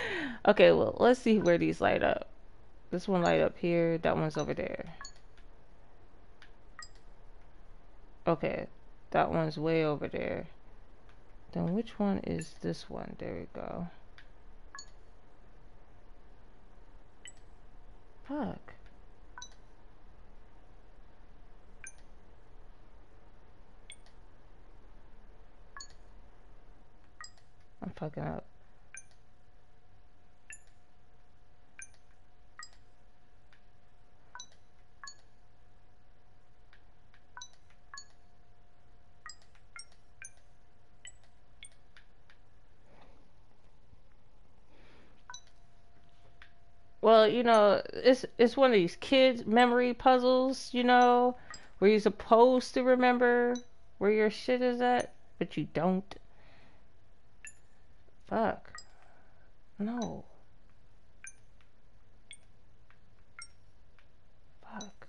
okay, well let's see where these light up. This one light up here. That one's over there. Okay, that one's way over there. Then which one is this one? There we go. Fuck. I'm fucking up. Well, you know, it's it's one of these kids memory puzzles, you know, where you're supposed to remember where your shit is at, but you don't. Fuck. No. Fuck.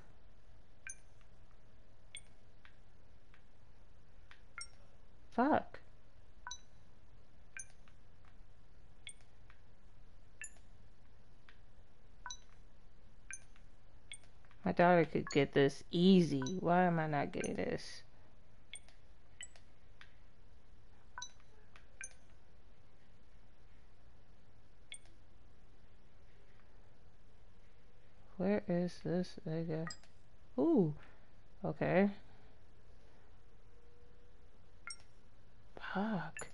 Fuck. My daughter could get this easy. Why am I not getting this? Where is this nigga? Ooh. Okay. Fuck.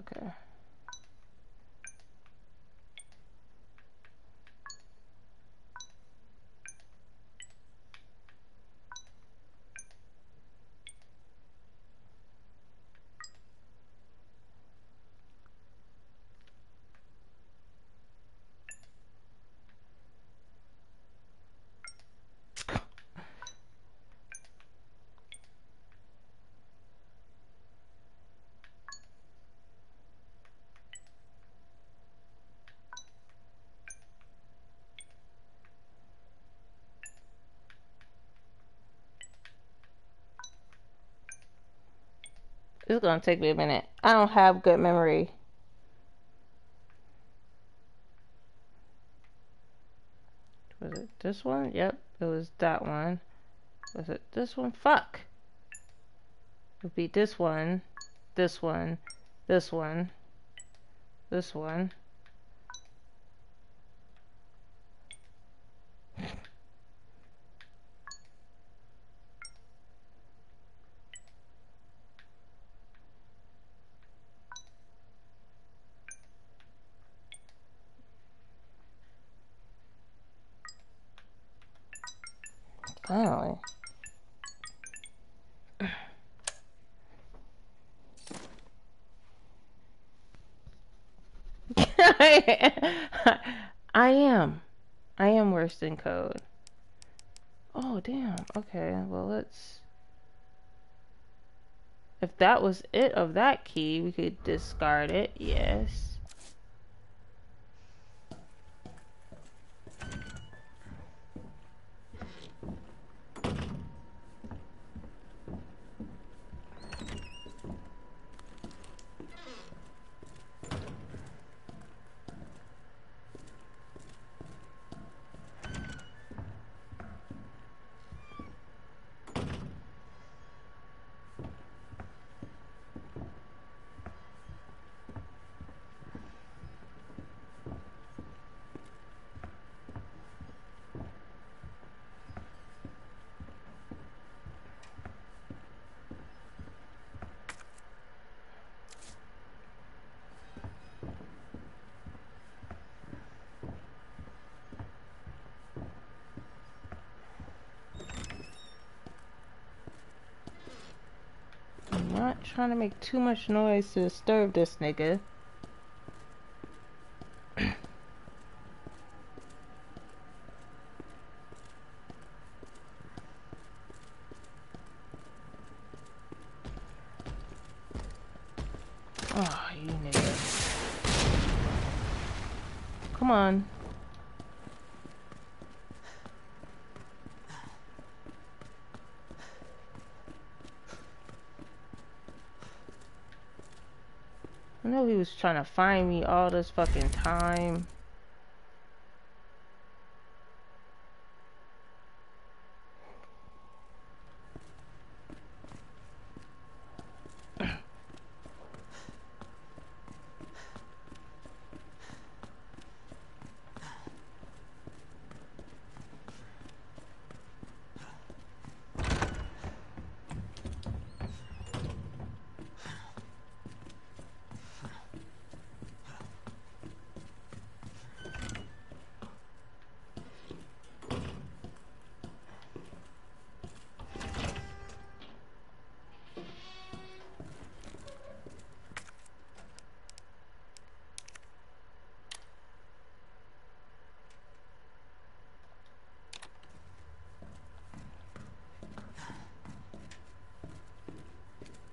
Okay. Gonna take me a minute. I don't have good memory. Was it this one? Yep, it was that one. Was it this one? Fuck! It would be this one, this one, this one, this one. I am. I am worse than code. Oh, damn. Okay, well, let's... If that was it of that key, we could discard it. Yes. Trying to make too much noise to disturb this nigga. oh, you nigga. Come on. I know he was trying to find me all this fucking time.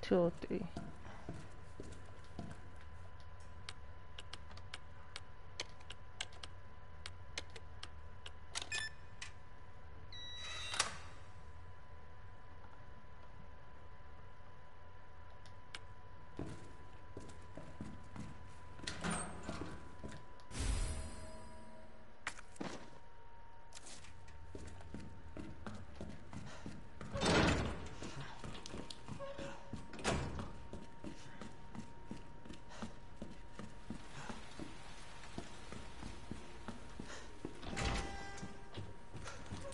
Two or three.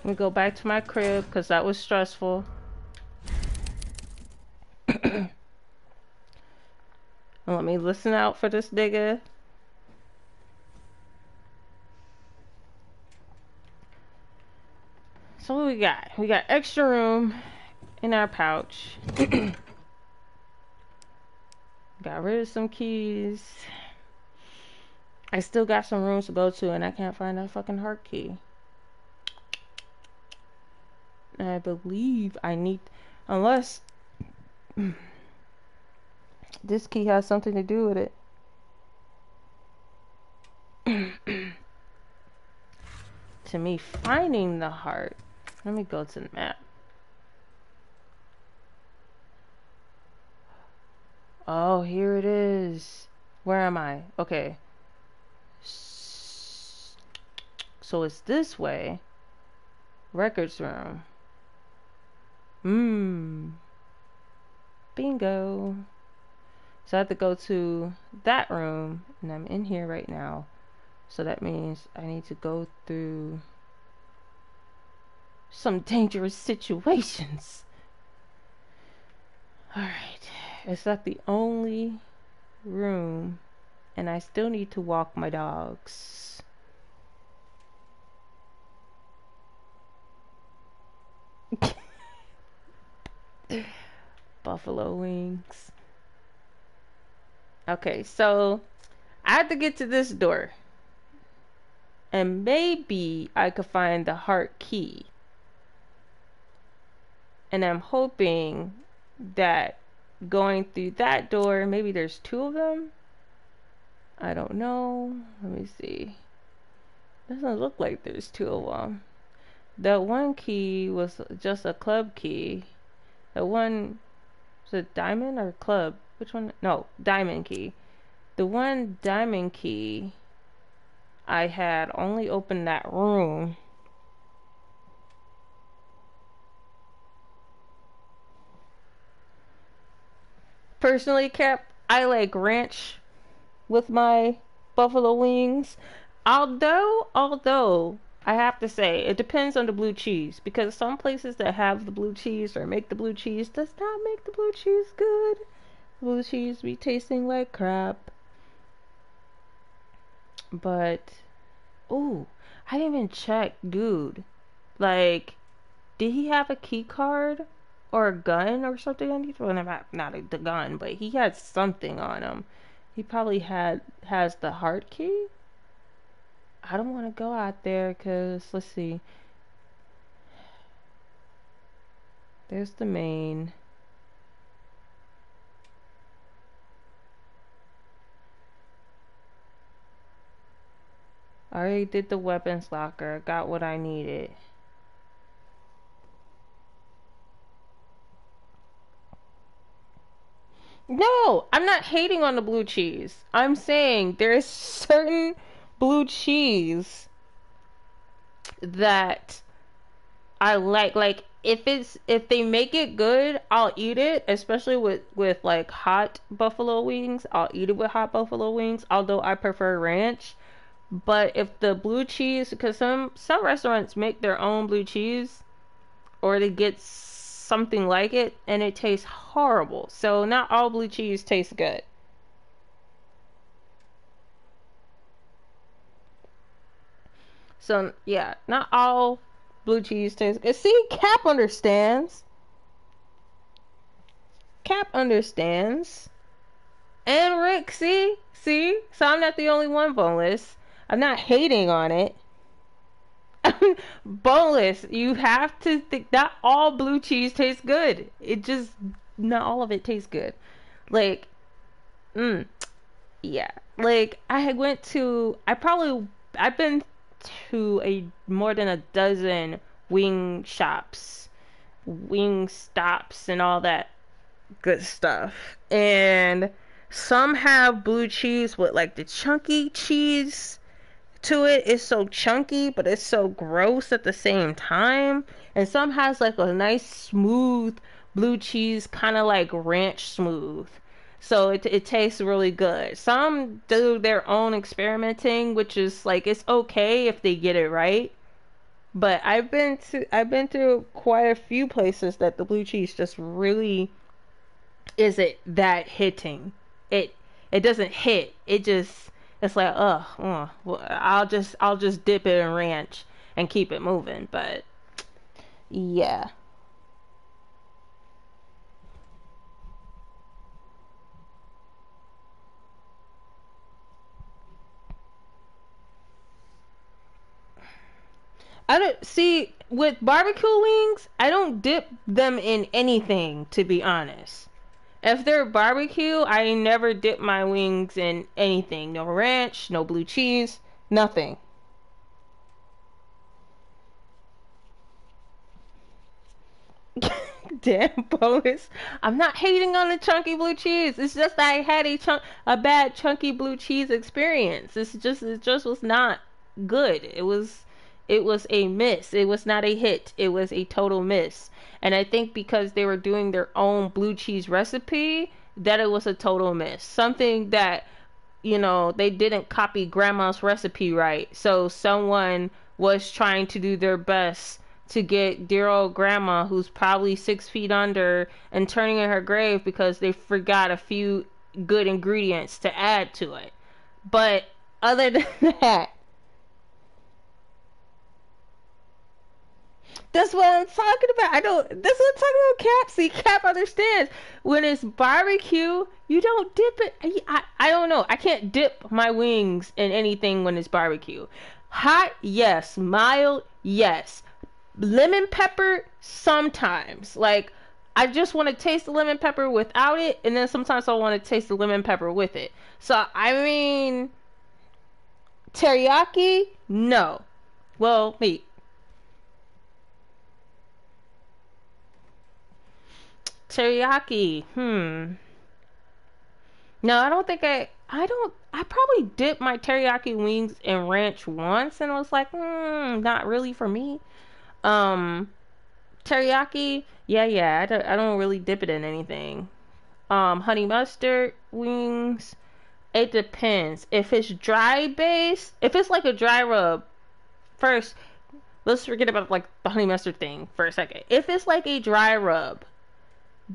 Let me go back to my crib because that was stressful. let me listen out for this nigga. So what we got? We got extra room in our pouch. got rid of some keys. I still got some rooms to go to and I can't find that fucking heart key. I believe I need, unless this key has something to do with it. to me finding the heart. Let me go to the map. Oh, here it is. Where am I? Okay. So it's this way. Records room. Mmm. Bingo. So I have to go to that room, and I'm in here right now. So that means I need to go through some dangerous situations. Alright. Is that the only room? And I still need to walk my dogs. Buffalo wings. Okay, so I have to get to this door. And maybe I could find the heart key. And I'm hoping that going through that door, maybe there's two of them. I don't know. Let me see. Doesn't look like there's two of them. That one key was just a club key. The one was it diamond or club? Which one? No, diamond key. The one diamond key I had only opened that room. Personally, Cap, I like ranch with my buffalo wings. Although, although I have to say, it depends on the blue cheese because some places that have the blue cheese or make the blue cheese does not make the blue cheese good. Blue cheese be tasting like crap. But, ooh, I didn't even check dude. Like, did he have a key card or a gun or something on these. Well, not not a, the gun, but he had something on him. He probably had has the heart key. I don't want to go out there because let's see. There's the main. I already did the weapons locker. Got what I needed. No, I'm not hating on the blue cheese. I'm saying there is certain blue cheese that I like. Like if it's if they make it good, I'll eat it. Especially with with like hot buffalo wings, I'll eat it with hot buffalo wings. Although I prefer ranch. But if the blue cheese, because some some restaurants make their own blue cheese, or they get something like it and it tastes horrible. So not all blue cheese tastes good. So yeah, not all blue cheese tastes good. See, Cap understands. Cap understands. And Rick, see? See? So I'm not the only one boneless. I'm not hating on it. boneless. You have to think not all blue cheese tastes good. It just not all of it tastes good. Like, mm, yeah. Like I had went to. I probably I've been to a more than a dozen wing shops, wing stops, and all that good stuff. And some have blue cheese with like the chunky cheese to it. it is so chunky, but it's so gross at the same time. And some has like a nice smooth blue cheese, kind of like ranch smooth. So it, it tastes really good. Some do their own experimenting, which is like it's okay if they get it right. But I've been to I've been to quite a few places that the blue cheese just really isn't that hitting. It it doesn't hit. It just it's like, ugh, uh, well, I'll just I'll just dip it in ranch and keep it moving. But yeah. I don't see with barbecue wings. I don't dip them in anything, to be honest. If they're barbecue, I never dip my wings in anything. No ranch, no blue cheese, nothing. Damn, bonus. I'm not hating on the chunky blue cheese. It's just I had a chunk, a bad chunky blue cheese experience. It's just, it just was not good. It was, it was a miss. It was not a hit. It was a total miss. And I think because they were doing their own blue cheese recipe, that it was a total miss. Something that, you know, they didn't copy grandma's recipe right. So someone was trying to do their best to get dear old grandma, who's probably six feet under and turning in her grave because they forgot a few good ingredients to add to it. But other than that, That's what I'm talking about. I don't. That's what I'm talking about. Cap. See, Cap understands when it's barbecue. You don't dip it. I, I, I don't know. I can't dip my wings in anything when it's barbecue. Hot, yes. Mild, yes. Lemon pepper, sometimes. Like I just want to taste the lemon pepper without it, and then sometimes I want to taste the lemon pepper with it. So I mean, teriyaki, no. Well, wait. Teriyaki. Hmm. No, I don't think I. I don't. I probably dipped my teriyaki wings in ranch once, and was like, hmm, not really for me. Um, teriyaki. Yeah, yeah. I don't. I don't really dip it in anything. Um, honey mustard wings. It depends. If it's dry base, if it's like a dry rub, first, let's forget about like the honey mustard thing for a second. If it's like a dry rub,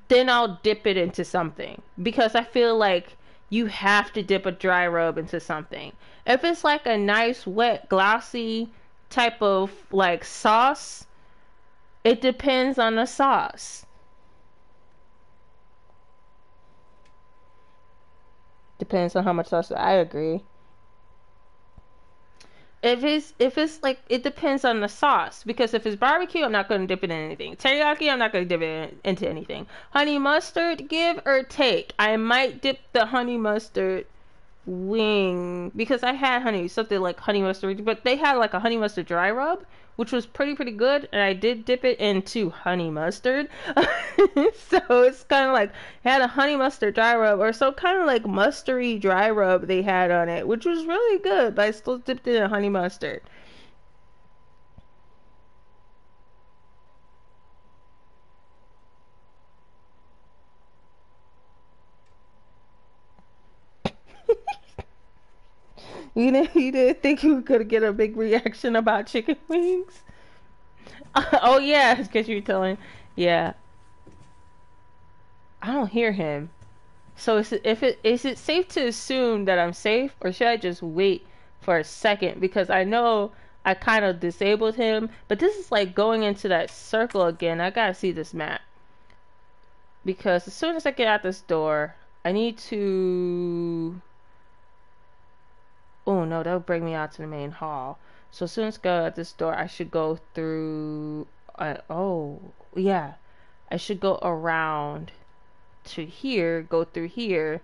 then I'll dip it into something because I feel like you have to dip a dry rub into something. If it's like a nice, wet, glossy type of like sauce, it depends on the sauce. Depends on how much sauce. I agree. If it's if it's like it depends on the sauce because if it's barbecue, I'm not going to dip it in anything. Teriyaki, I'm not going to dip it in, into anything. Honey mustard, give or take. I might dip the honey mustard wing because I had honey something like honey mustard, but they had like a honey mustard dry rub, which was pretty pretty good, and I did dip it into honey mustard. so it's kind of like had a honey mustard dry rub or so kind of like mustardy dry rub they had on it, which was really good. But I still dipped it in honey mustard. You didn't, you didn't think you gonna get a big reaction about chicken wings? oh yeah, because you were telling, yeah. I don't hear him. So is it, if it is it safe to assume that I'm safe, or should I just wait for a second because I know I kind of disabled him, but this is like going into that circle again. I gotta see this map because as soon as I get out this door, I need to oh no, that'll bring me out to the main hall. So as soon as I go at this door, I should go through. Uh, oh, yeah, I should go around to here, go through here,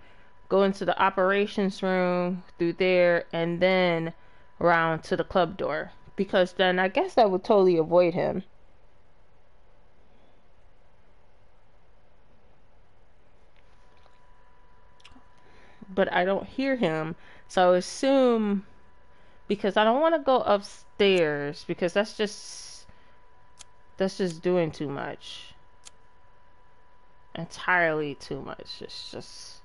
go into the operations room through there, and then around to the club door. Because then I guess I would totally avoid him. But I don't hear him so I assume because I don't want to go upstairs because that's just that's just doing too much. Entirely too much. It's just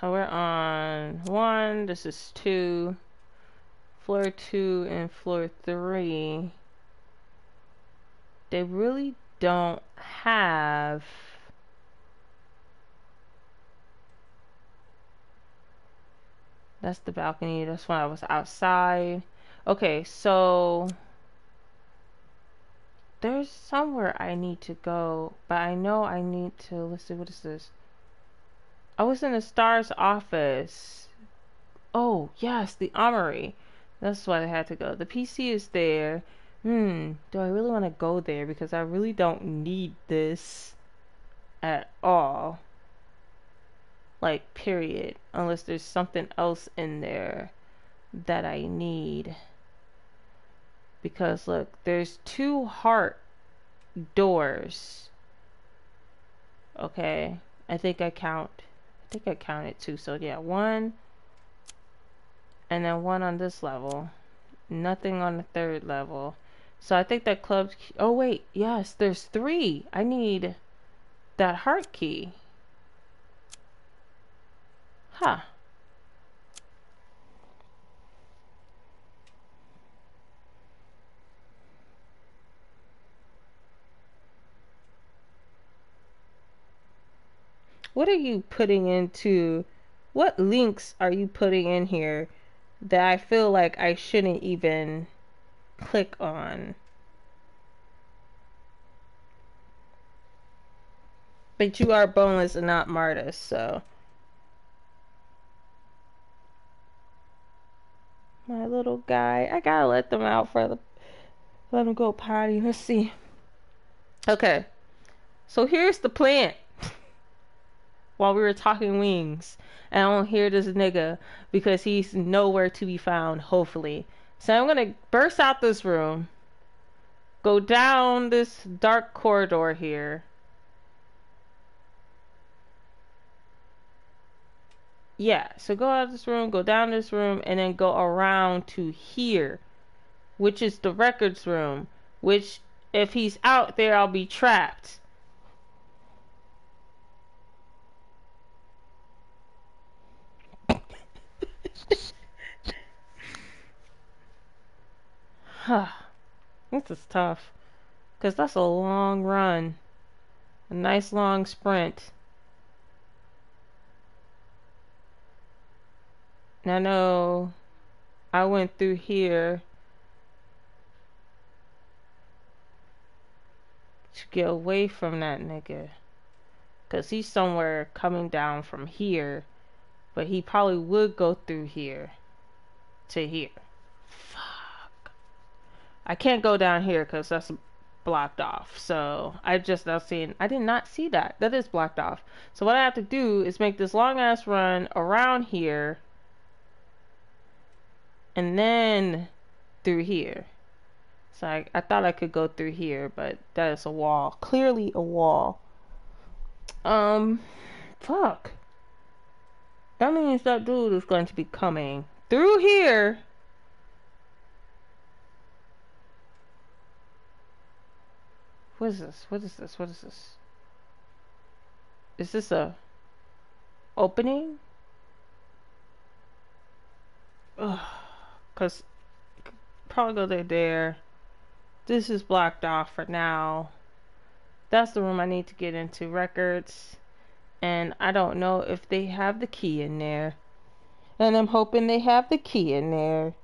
So we're on one, this is two floor two and floor three, they really don't have that's the balcony that's when I was outside. Okay so there's somewhere I need to go but I know I need to let's see what is this? I was in the STARS office. Oh yes the armory that's why I had to go. The PC is there. Hmm, do I really want to go there? Because I really don't need this at all. Like, period. Unless there's something else in there that I need. Because, look, there's two heart doors. Okay. I think I count. I think I counted two. So, yeah, one and then one on this level. Nothing on the third level. So I think that club. Oh wait, yes, there's three. I need that heart key. Huh. What are you putting into? What links are you putting in here that I feel like I shouldn't even click on. But you are boneless and not Martis, so. My little guy. I gotta let them out for the. Let them go potty. Let's see. Okay. So here's the plant. While we were talking wings and I don't hear this nigga because he's nowhere to be found, hopefully. So I'm gonna burst out this room, go down this dark corridor here. Yeah, so go out this room, go down this room, and then go around to here, which is the records room. Which, if he's out there, I'll be trapped. This is tough. Because that's a long run. A nice long sprint. And I know I went through here to get away from that nigga. Because he's somewhere coming down from here. But he probably would go through here to here. Fuck. I can't go down here because that's blocked off. So I just now seen, I did not see that. That is blocked off. So what I have to do is make this long ass run around here and then through here. So I, I thought I could go through here, but that is a wall. Clearly a wall. Um, fuck. That means that dude is going to be coming through here. What is this? What is this? What is this? Is this a opening? Ugh. Cause probably go there there. This is blocked off for now. That's the room I need to get into records. And I don't know if they have the key in there. And I'm hoping they have the key in there.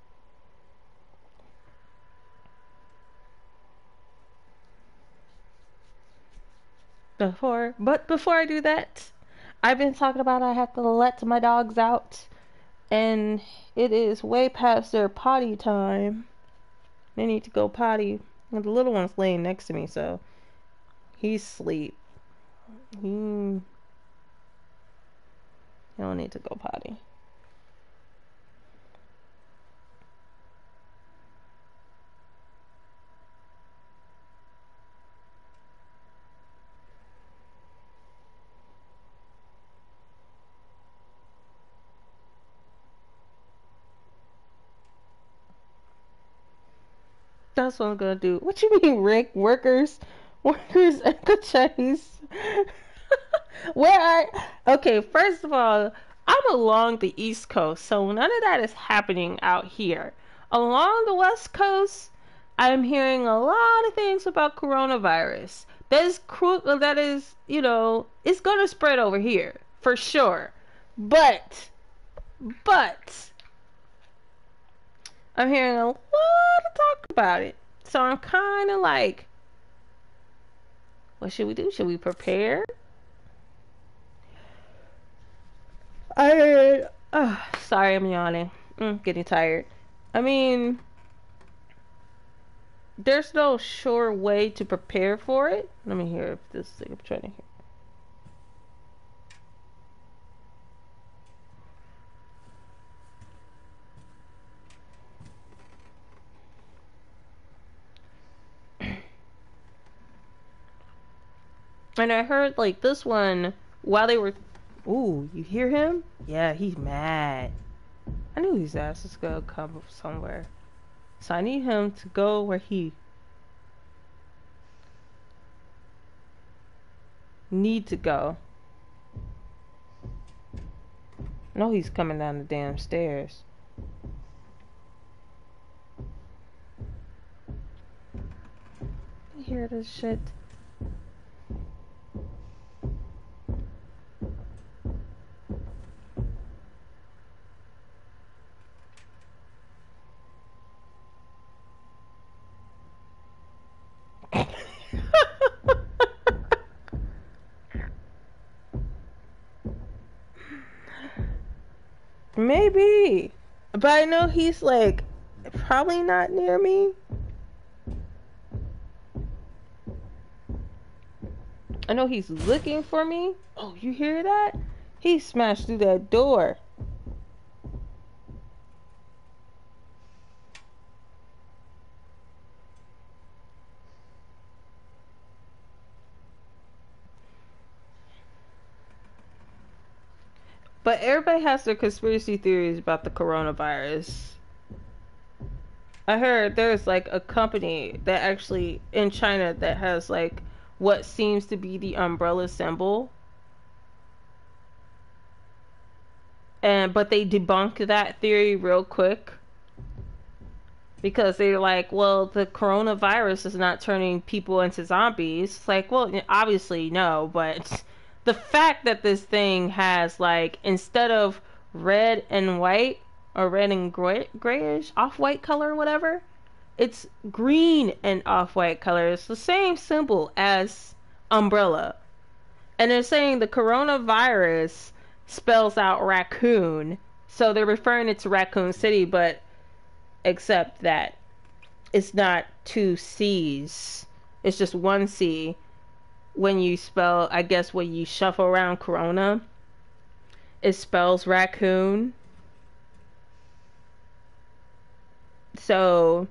Before, but before I do that, I've been talking about I have to let my dogs out. And it is way past their potty time. They need to go potty. And the little one's laying next to me, so he's asleep. He don't need to go potty. That's what I'm gonna do. What you mean, Rick? Workers, workers at the Chinese. Where are? Okay, first of all, I'm along the East Coast, so none of that is happening out here. Along the West Coast, I'm hearing a lot of things about coronavirus. That is that is, you know, it's gonna spread over here for sure. But, but, I'm hearing a lot of talk about it. So I'm kind of like, what should we do? Should we prepare? I, uh, sorry, I'm yawning. I'm getting tired. I mean, there's no sure way to prepare for it. Let me hear if this thing I'm trying to hear. And I heard like this one while they were Ooh, you hear him? Yeah, he's mad. I knew his ass was gonna come somewhere. So I need him to go where he need to go. No, he's coming down the damn stairs. Hear this shit? Maybe. But I know he's like probably not near me. I know he's looking for me. Oh, you hear that? He smashed through that door. But everybody has their conspiracy theories about the coronavirus. I heard there's like a company that actually in China that has like what seems to be the umbrella symbol. And but they debunked that theory real quick. Because they're like, well, the coronavirus is not turning people into zombies. It's like, well, obviously no, but the fact that this thing has like instead of red and white, or red and gray, grayish, off white color, whatever. It's green and off white color. It's the same symbol as umbrella. And they're saying the coronavirus spells out raccoon. So they're referring it to Raccoon City, but except that it's not two C's. It's just one C when you spell, I guess, when you shuffle around Corona, it spells raccoon. So,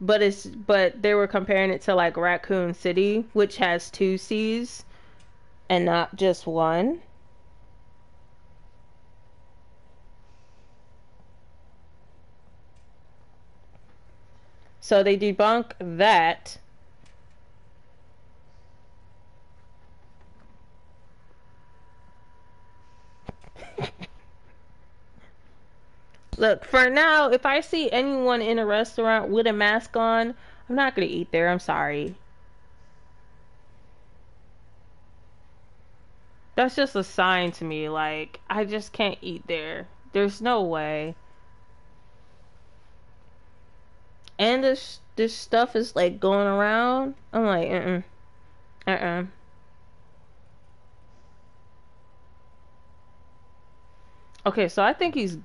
but it's, but they were comparing it to like Raccoon City, which has two C's and not just one. So they debunk that Look, for now, if I see anyone in a restaurant with a mask on, I'm not going to eat there. I'm sorry. That's just a sign to me. Like, I just can't eat there. There's no way. And this this stuff is like going around. I'm like, uh uh. Uh uh. Okay, so I think he's.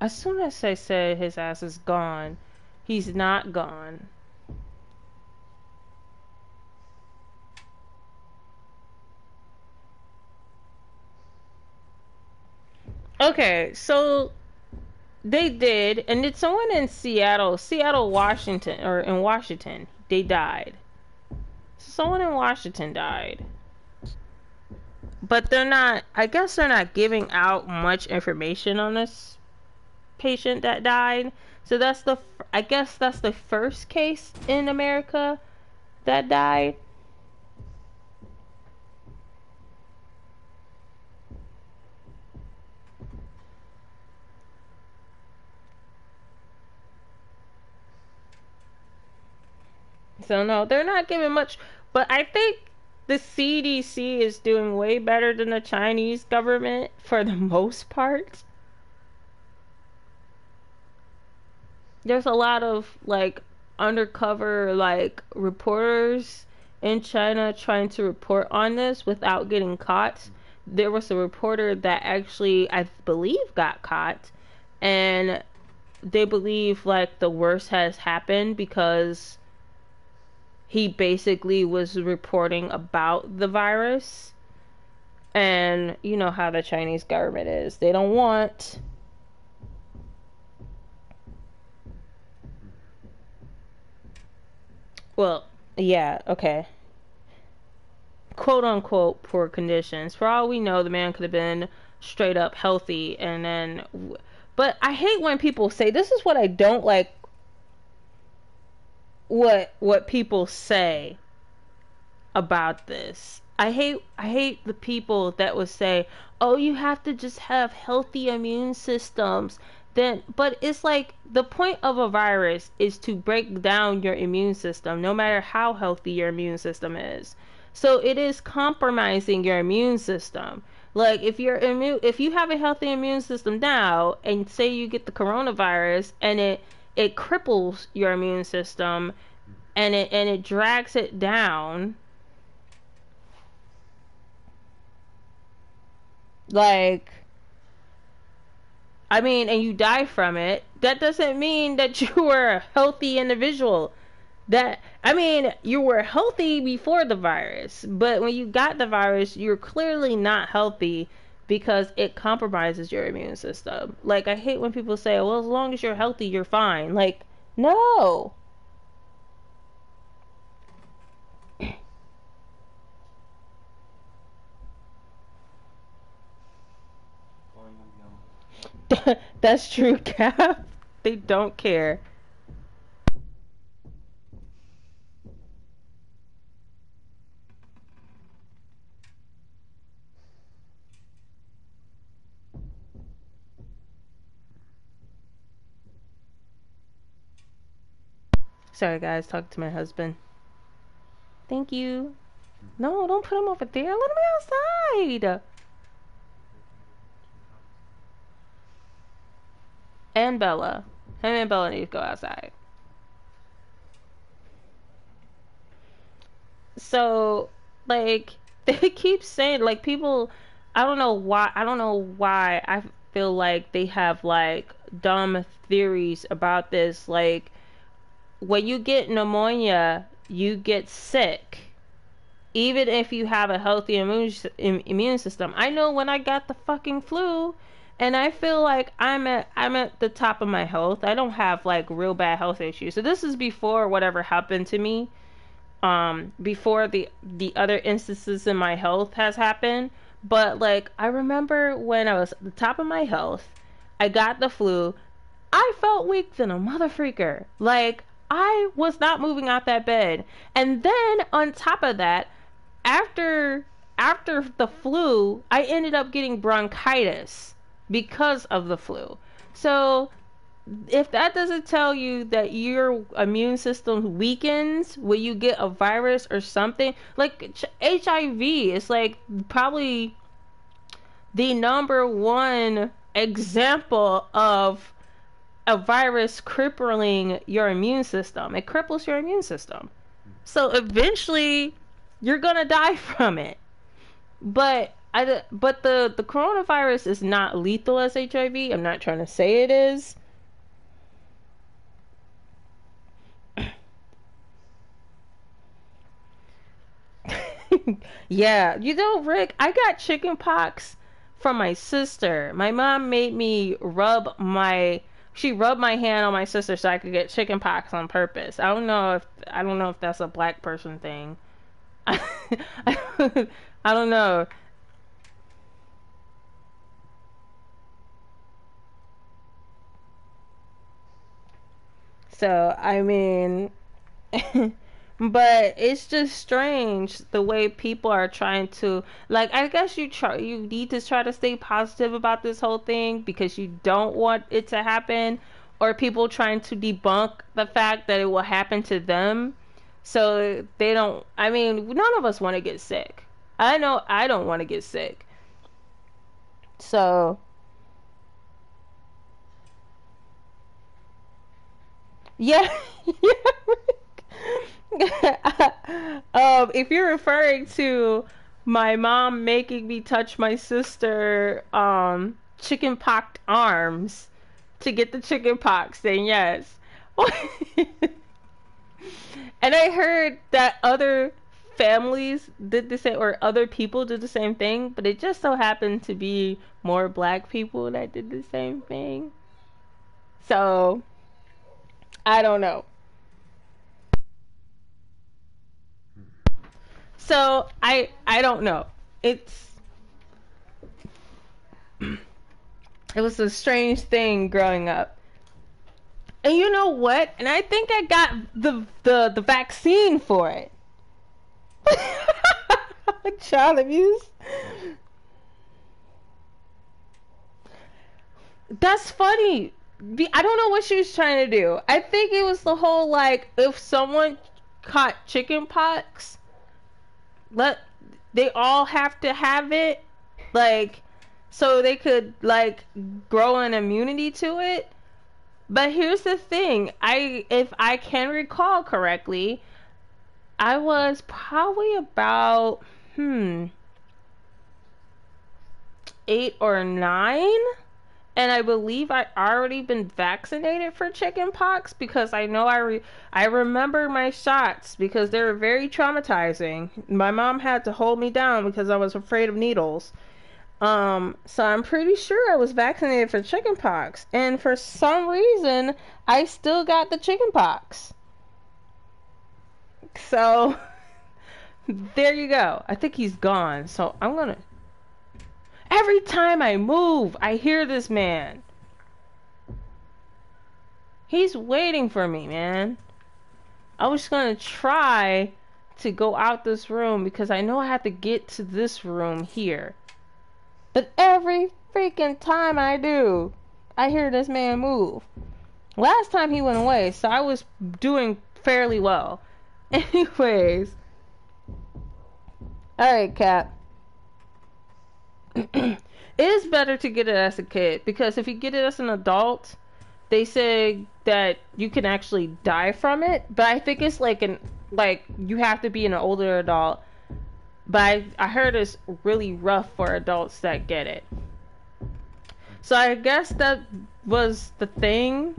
As soon as they said his ass is gone, he's not gone. Okay, so they did, and it's someone in Seattle, Seattle, Washington, or in Washington, they died. Someone in Washington died but they're not i guess they're not giving out much information on this patient that died so that's the i guess that's the first case in america that died so no they're not giving much but i think the CDC is doing way better than the Chinese government for the most part. There's a lot of like undercover like reporters in China trying to report on this without getting caught. There was a reporter that actually I believe got caught and they believe like the worst has happened because he basically was reporting about the virus. And you know how the Chinese government is. They don't want Well, yeah, okay. Quote unquote poor conditions. For all we know, the man could have been straight up healthy and then but I hate when people say this is what I don't like what what people say about this. I hate I hate the people that would say, "Oh, you have to just have healthy immune systems." Then but it's like the point of a virus is to break down your immune system no matter how healthy your immune system is. So it is compromising your immune system. Like if you're immune if you have a healthy immune system now and say you get the coronavirus and it it cripples your immune system and it and it drags it down like I mean, and you die from it, that doesn't mean that you were a healthy individual. That I mean, you were healthy before the virus, but when you got the virus, you're clearly not healthy because it compromises your immune system. Like I hate when people say, "Well, as long as you're healthy, you're fine." Like, no. That's true, Cap. They don't care. Sorry, guys. Talk to my husband. Thank you. No, don't put him over there. Let him outside. And Bella. Him and Bella need to go outside. So, like, they keep saying, like, people, I don't know why, I don't know why I feel like they have, like, dumb theories about this. Like, when you get pneumonia, you get sick. Even if you have a healthy immune immune system. I know when I got the fucking flu, and I feel like I'm at I'm at the top of my health. I don't have like real bad health issues. So this is before whatever happened to me. Um, before the the other instances in my health has happened. But like I remember when I was at the top of my health, I got the flu. I felt weak than a mother freaker. Like I was not moving out that bed. And then on top of that, after after the flu, I ended up getting bronchitis because of the flu. So if that doesn't tell you that your immune system weakens when you get a virus or something, like HIV is like probably the number one example of a virus crippling your immune system. It cripples your immune system. So eventually you're going to die from it. But I but the the coronavirus is not lethal as HIV. I'm not trying to say it is. yeah, you know, Rick, I got chicken pox from my sister. My mom made me rub my she rubbed my hand on my sister so I could get chicken pox on purpose. I don't know if I don't know if that's a black person thing. I, I don't know. So, I mean but it's just strange the way people are trying to like i guess you try you need to try to stay positive about this whole thing because you don't want it to happen or people trying to debunk the fact that it will happen to them. So they don't i mean none of us want to get sick. I know i don't want to get sick. So yeah um, if you're referring to my mom making me touch my sister um chicken pox arms to get the chicken pox, then yes. and I heard that other families did the same or other people did the same thing, but it just so happened to be more black people that did the same thing. So I don't know. So I I don't know. It's it was a strange thing growing up. And you know what? And I think I got the the the vaccine for it. Child abuse. That's funny. I don't know what she was trying to do. I think it was the whole like if someone caught chicken pox let they all have to have it like so they could like grow an immunity to it. But here's the thing. I if i can recall correctly i was probably about hmm eight or nine and I believe I already been vaccinated for chickenpox because I know I re- I remember my shots because they were very traumatizing. My mom had to hold me down because I was afraid of needles. Um, so I'm pretty sure I was vaccinated for chickenpox, and for some reason I still got the chickenpox. So there you go. I think he's gone. So I'm gonna Every time I move, I hear this man. He's waiting for me, man. I was gonna try to go out this room because I know I have to get to this room here. But every freaking time I do, I hear this man move. Last time he went away, so I was doing fairly well. Anyways. Alright, Cap. It is better to get it as a kid because if you get it as an adult, they say that you can actually die from it, but I think it's like an like you have to be an older adult. But I, I heard it's really rough for adults that get it. So I guess that was the thing.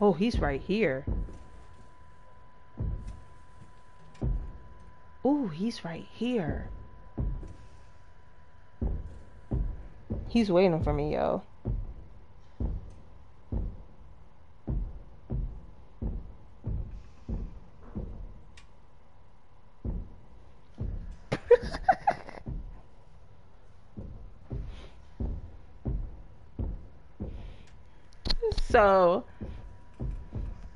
Oh, he's right here. Oh, he's right here. He's waiting for me, yo. so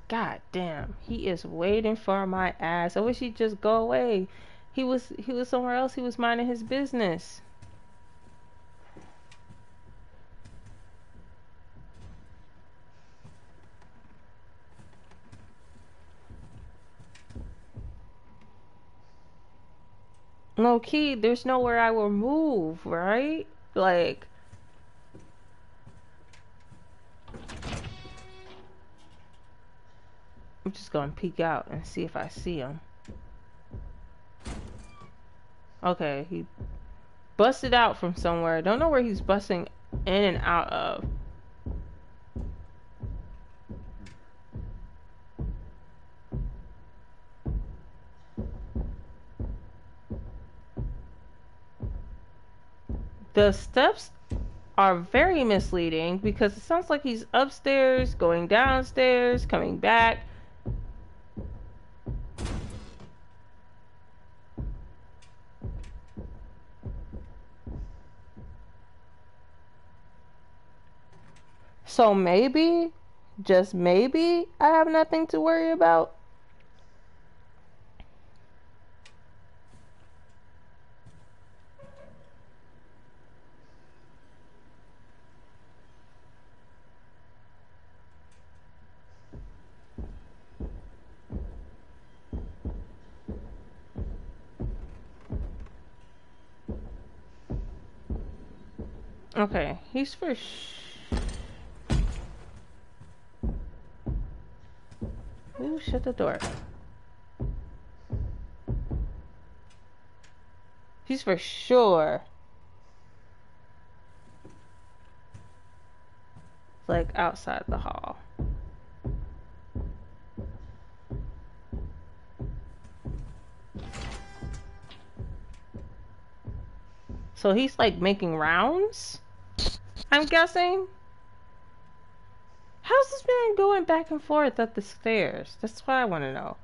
god damn he is waiting for my ass. I wish he'd just go away. He was he was somewhere else. He was minding his business no key there's nowhere i will move right like I'm just gonna peek out and see if I see him. Okay, he busted out from somewhere. I don't know where he's busting in and out of. The steps are very misleading because it sounds like he's upstairs, going downstairs, coming back. So maybe, just maybe, I have nothing to worry about. Okay, he's for Ooh, shut the door. He's for sure. Like outside the hall. So he's like making rounds? I'm guessing? How's this man going back and forth up the stairs? That's what I want to know.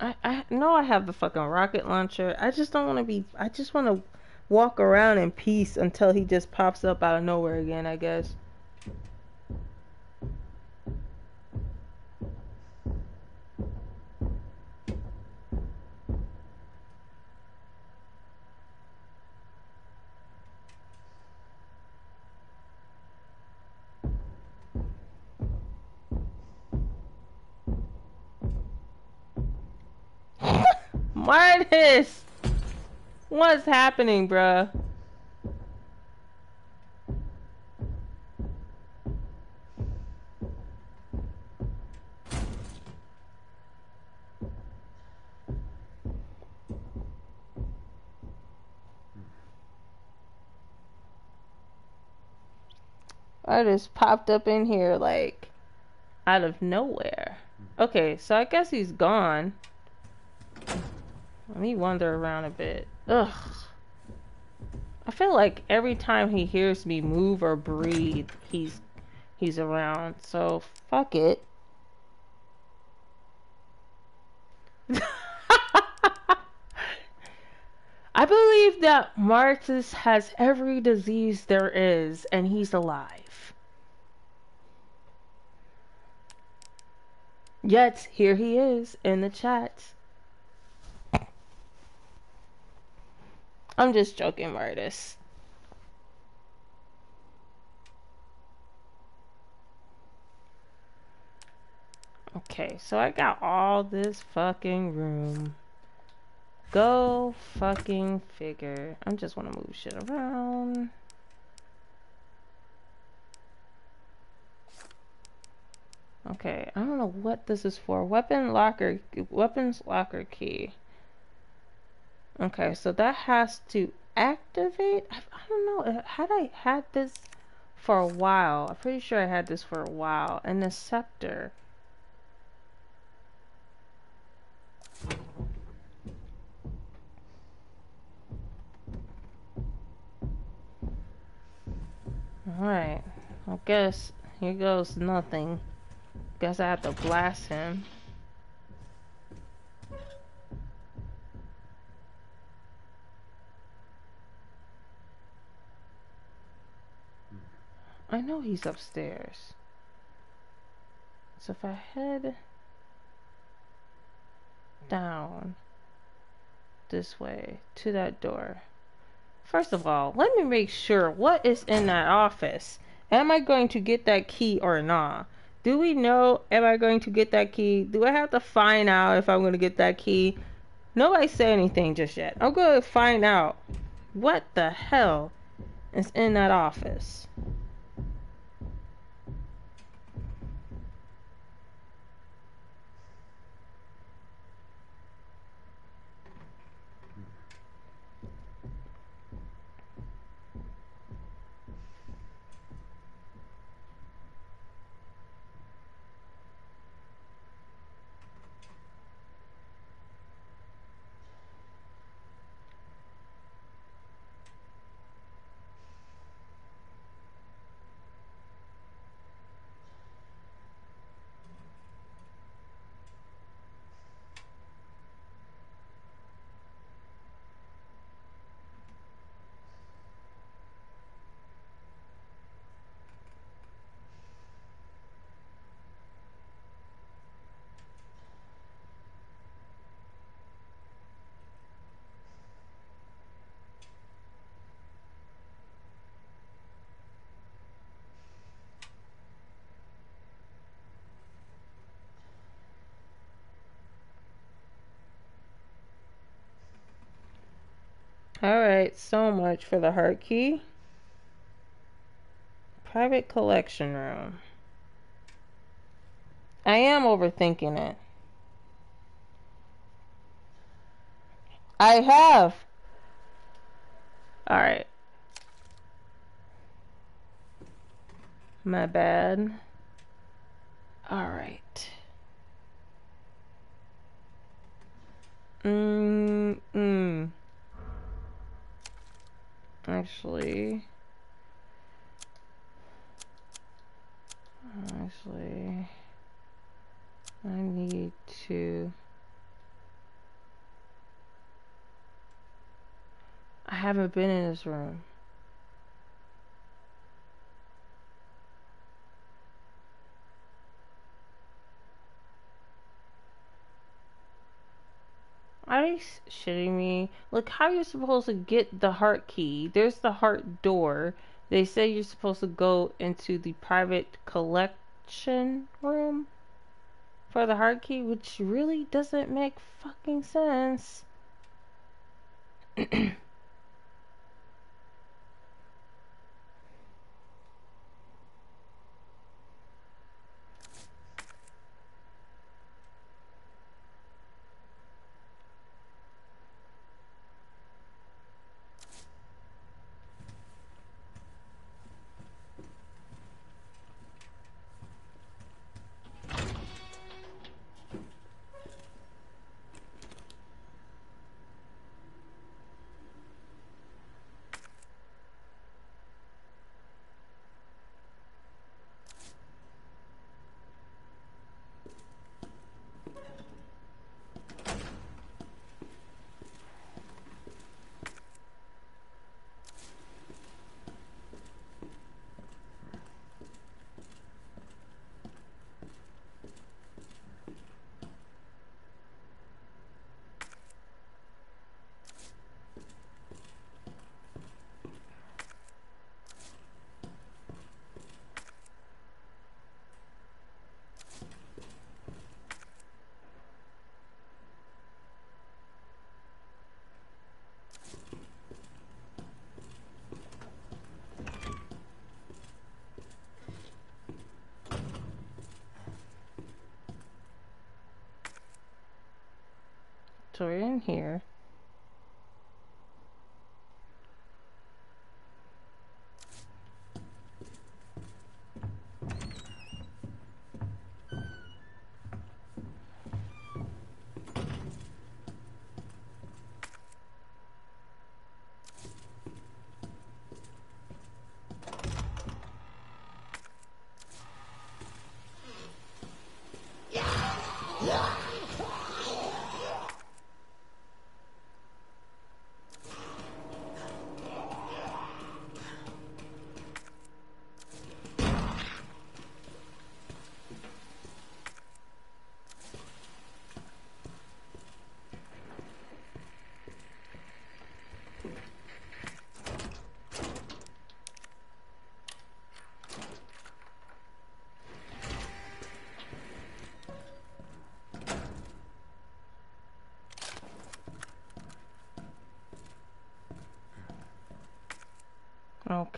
I, know I have the fucking rocket launcher. I just don't want to be. I just want to walk around in peace until he just pops up out of nowhere again, I guess. Martis! What's happening, bruh? I just popped up in here like out of nowhere. Okay, so I guess he's gone. Let me wander around a bit. Ugh. I feel like every time he hears me move or breathe, he's he's around. So fuck it. I believe that Martis has every disease there is and he's alive. Yet here he is in the chat. I'm just joking, Martis. Okay, so I got all this fucking room. Go fucking figure. I just want to move shit around. Okay, I don't know what this is for. Weapon locker, weapons locker key. Okay, so that has to activate. I, I don't know. uh, Had I had this for a while? I'm pretty sure I had this for a while. And the scepter. Alright. I guess here goes nothing. Guess I have to blast him. I know he's upstairs. So if I head down this way to that door. First of all, let me make sure what is in that office. Am I going to get that key or not? Do we know am I going to get that key? Do I have to find out if I'm going to get that key? Nobody said anything just yet. I'm going to find out what the hell is in that office. Alright, so much for the heart key. Private collection room. I am overthinking it. I have. Alright. My bad. Alright. Mm, mm. Actually. Actually. I need to. I haven't been in this room. Are you shitting me? Look, how you supposed to get the heart key? There's the heart door. They say you're supposed to go into the private collection room for the heart key, which really doesn't make fucking sense. We're in here.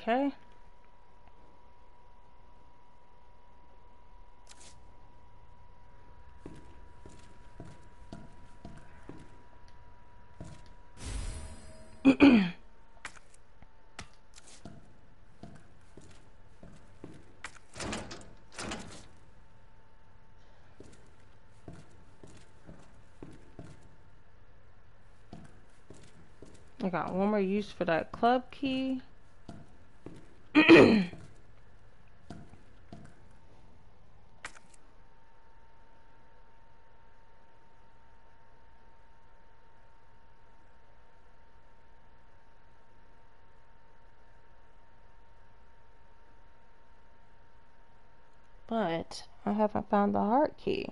Okay. I got one more use for that club key. but I haven't found the heart key.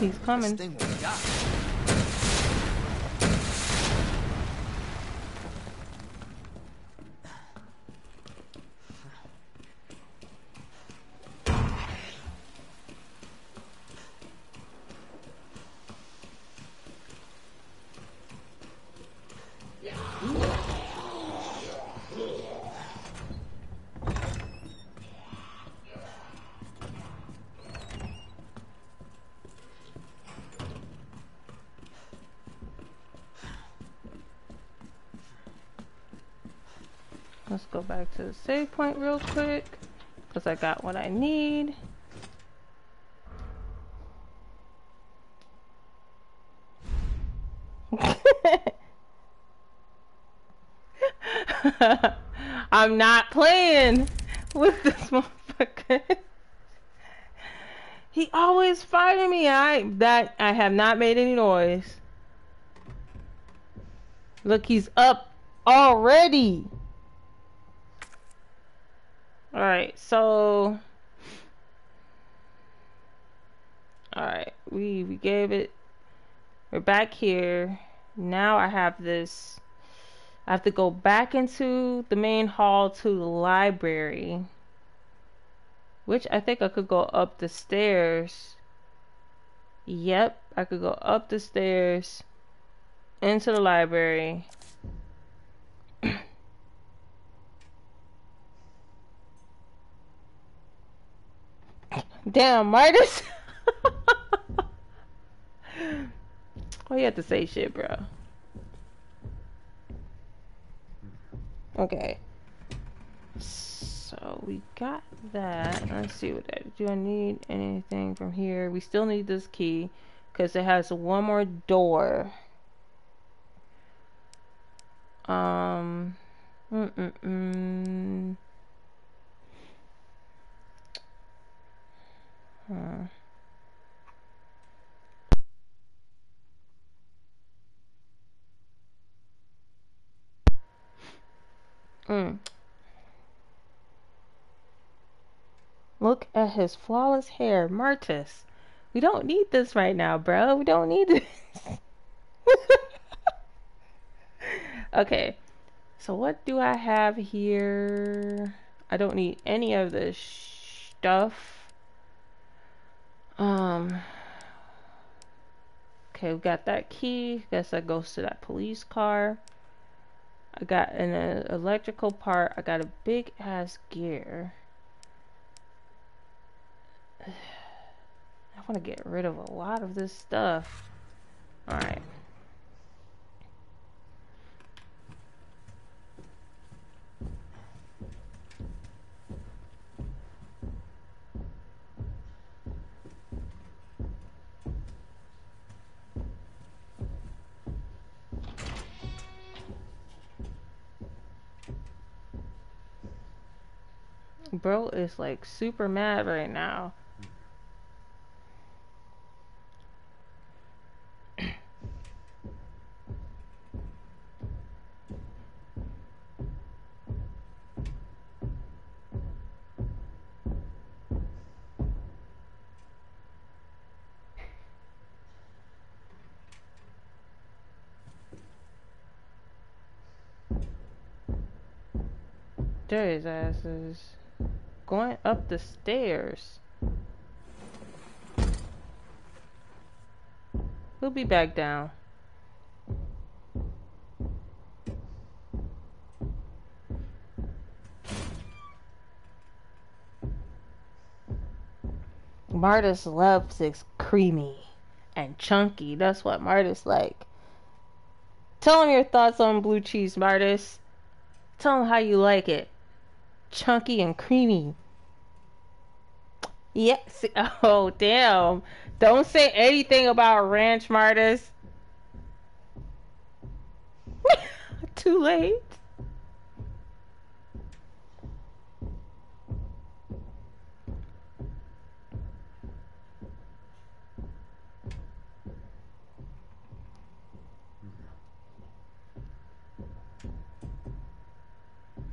He's coming. Go back to the save point real quick. Because I got what I need. I'm not playing with this motherfucker. he always fighting me. I that I have not made any noise. Look, he's up already. Alright, so Alright, we we gave it we're back here. Now I have this I have to go back into the main hall to the library. Which I think I could go up the stairs. Yep, I could go up the stairs into the library. Damn, Midas. Why you have to say shit, bro? Okay. So we got that. Let's see what that. Do I need anything from here? We still need this key because it has one more door. Um. Mm mm mm. Huh. Mm. Look at his flawless hair, Martis. We don't need this right now, bro. We don't need this. okay. So what do I have here? I don't need any of this stuff. Um Okay, we got that key. Guess that goes to that police car. I got an uh, electrical part. I got a big ass gear. I want to get rid of a lot of this stuff. Alright. Bro is like super mad right now. There is going up the stairs. We'll be back down. Martis loves it creamy and chunky. That's what Martis like. Tell him your thoughts on blue cheese, Martis. Tell him how you like it chunky and creamy. Yes. Oh, damn. Don't say anything about ranch Martis. Too late.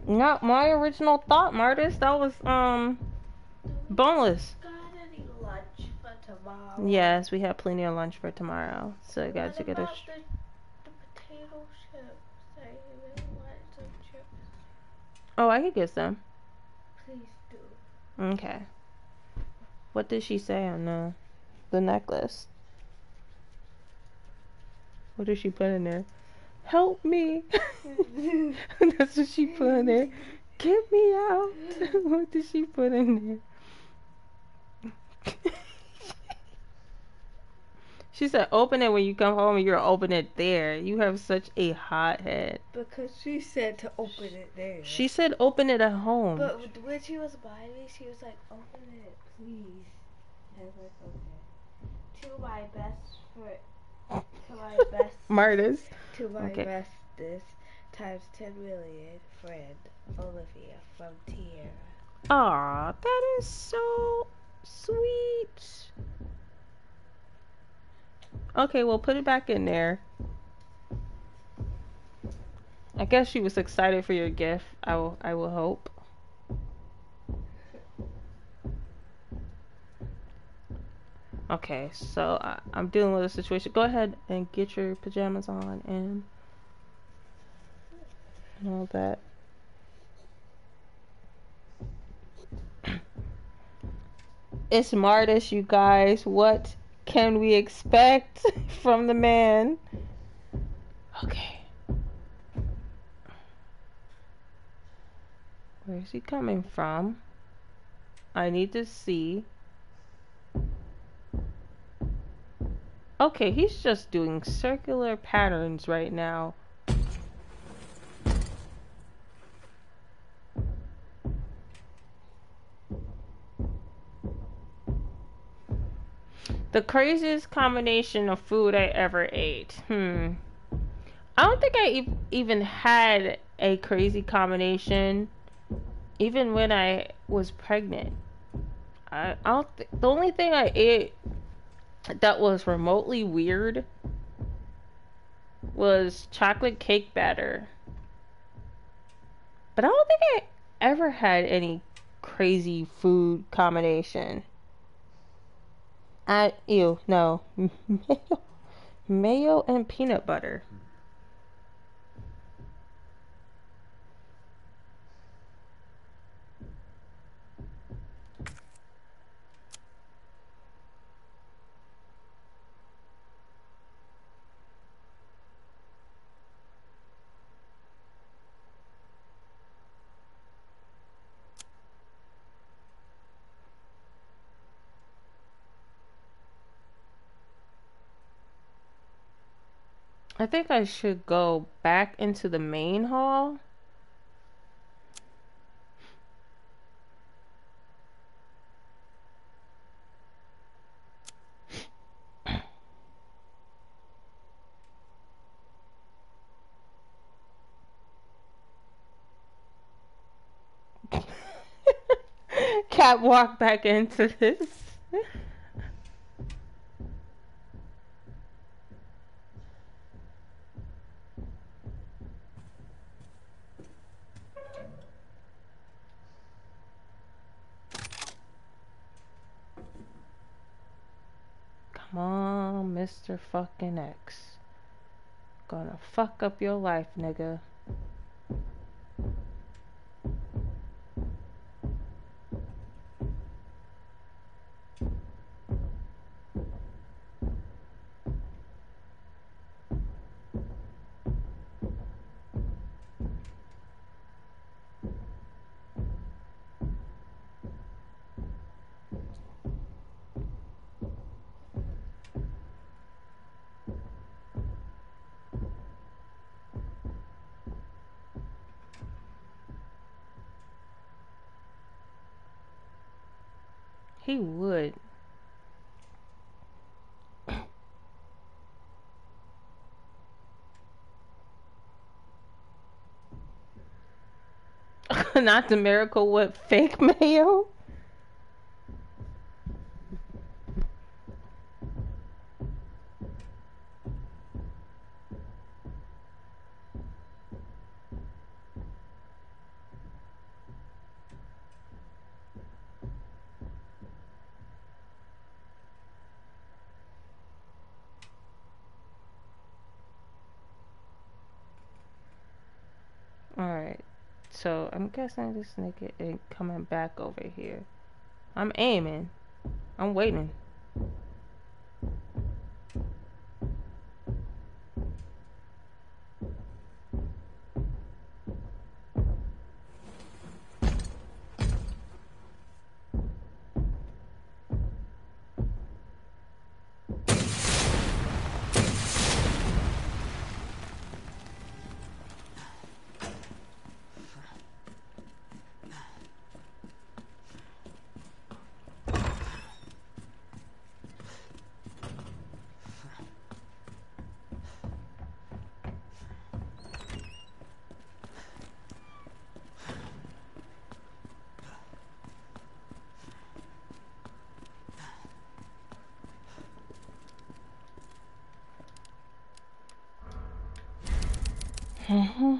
Not my original thought, Martis. That was um boneless. Yes, we have plenty of lunch for tomorrow. So I got to get a. The, the potato chips. I really want some chips. Oh, I could get some. Please do. Okay. What did she say on the the necklace? What did she put in there? Help me. That's what she put in there. Get me out. what did she put in there? she said, open it when you come home and you're open it there. You have such a hot head. Because she said to open it there. She said open it at home. But when she was by me, she was like, open it, please. And I was like, okay. To my best friend to my best To my okay. bestest times ten million friend Olivia from Tierra. Aw, that is so sweet. Okay, we'll put it back in there. I guess she was excited for your gift. I will I will hope. Okay, so uh, I, am dealing with a situation. Go ahead and get your pajamas on and, and all that. it's Martis, you guys. What can we expect from the man? Okay. Where is he coming from? I need to see. Okay, he's just doing circular patterns right now. The craziest combination of food I ever ate. Hmm. I don't think I e even had a crazy combination even when I was pregnant. I, I don't the only thing I ate that was remotely weird was chocolate cake batter. But I don't think I ever had any crazy food combination. I ew no mayo, mayo and peanut butter. I think I should go back into the main hall. Cat walk back into this. On, Mr. fucking X. Gonna fuck up your life, nigga. Would. Not the miracle whip fake mayo. Alright. So I'm guessing this nigga ain't coming back over here. I'm aiming. I'm waiting.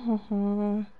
哼哼。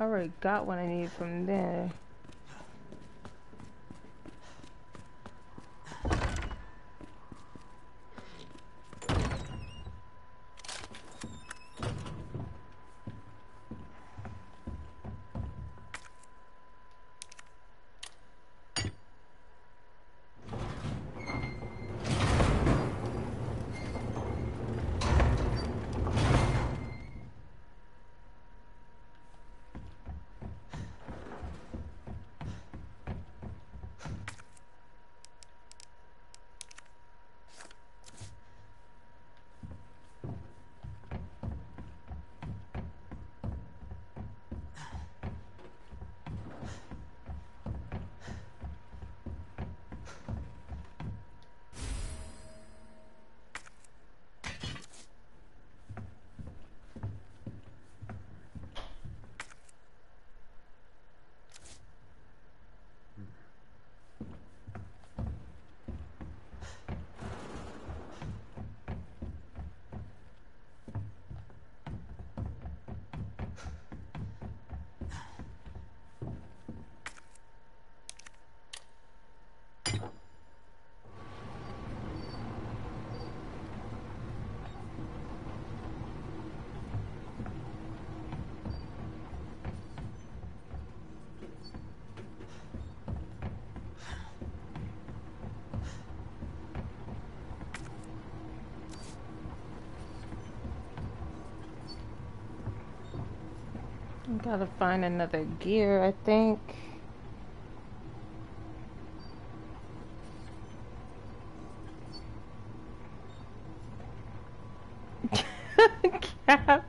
I already got what I need from there. Gotta find another gear, I think. Cap.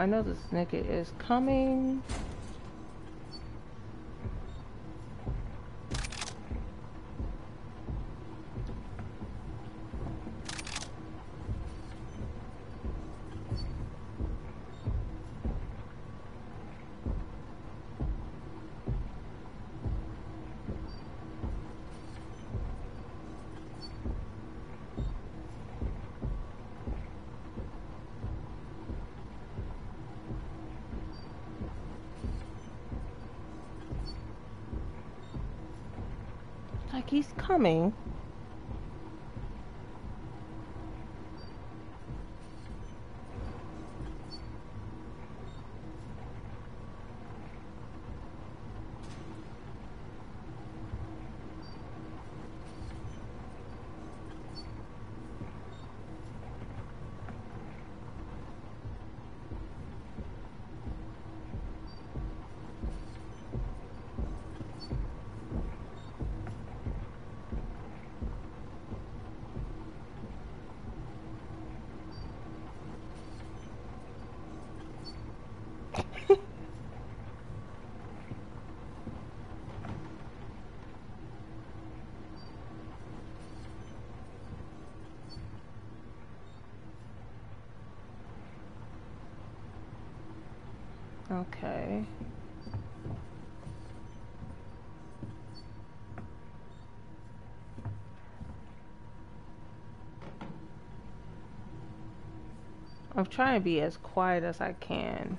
I know this nigga is coming. Like he's coming. I'm trying to be as quiet as I can.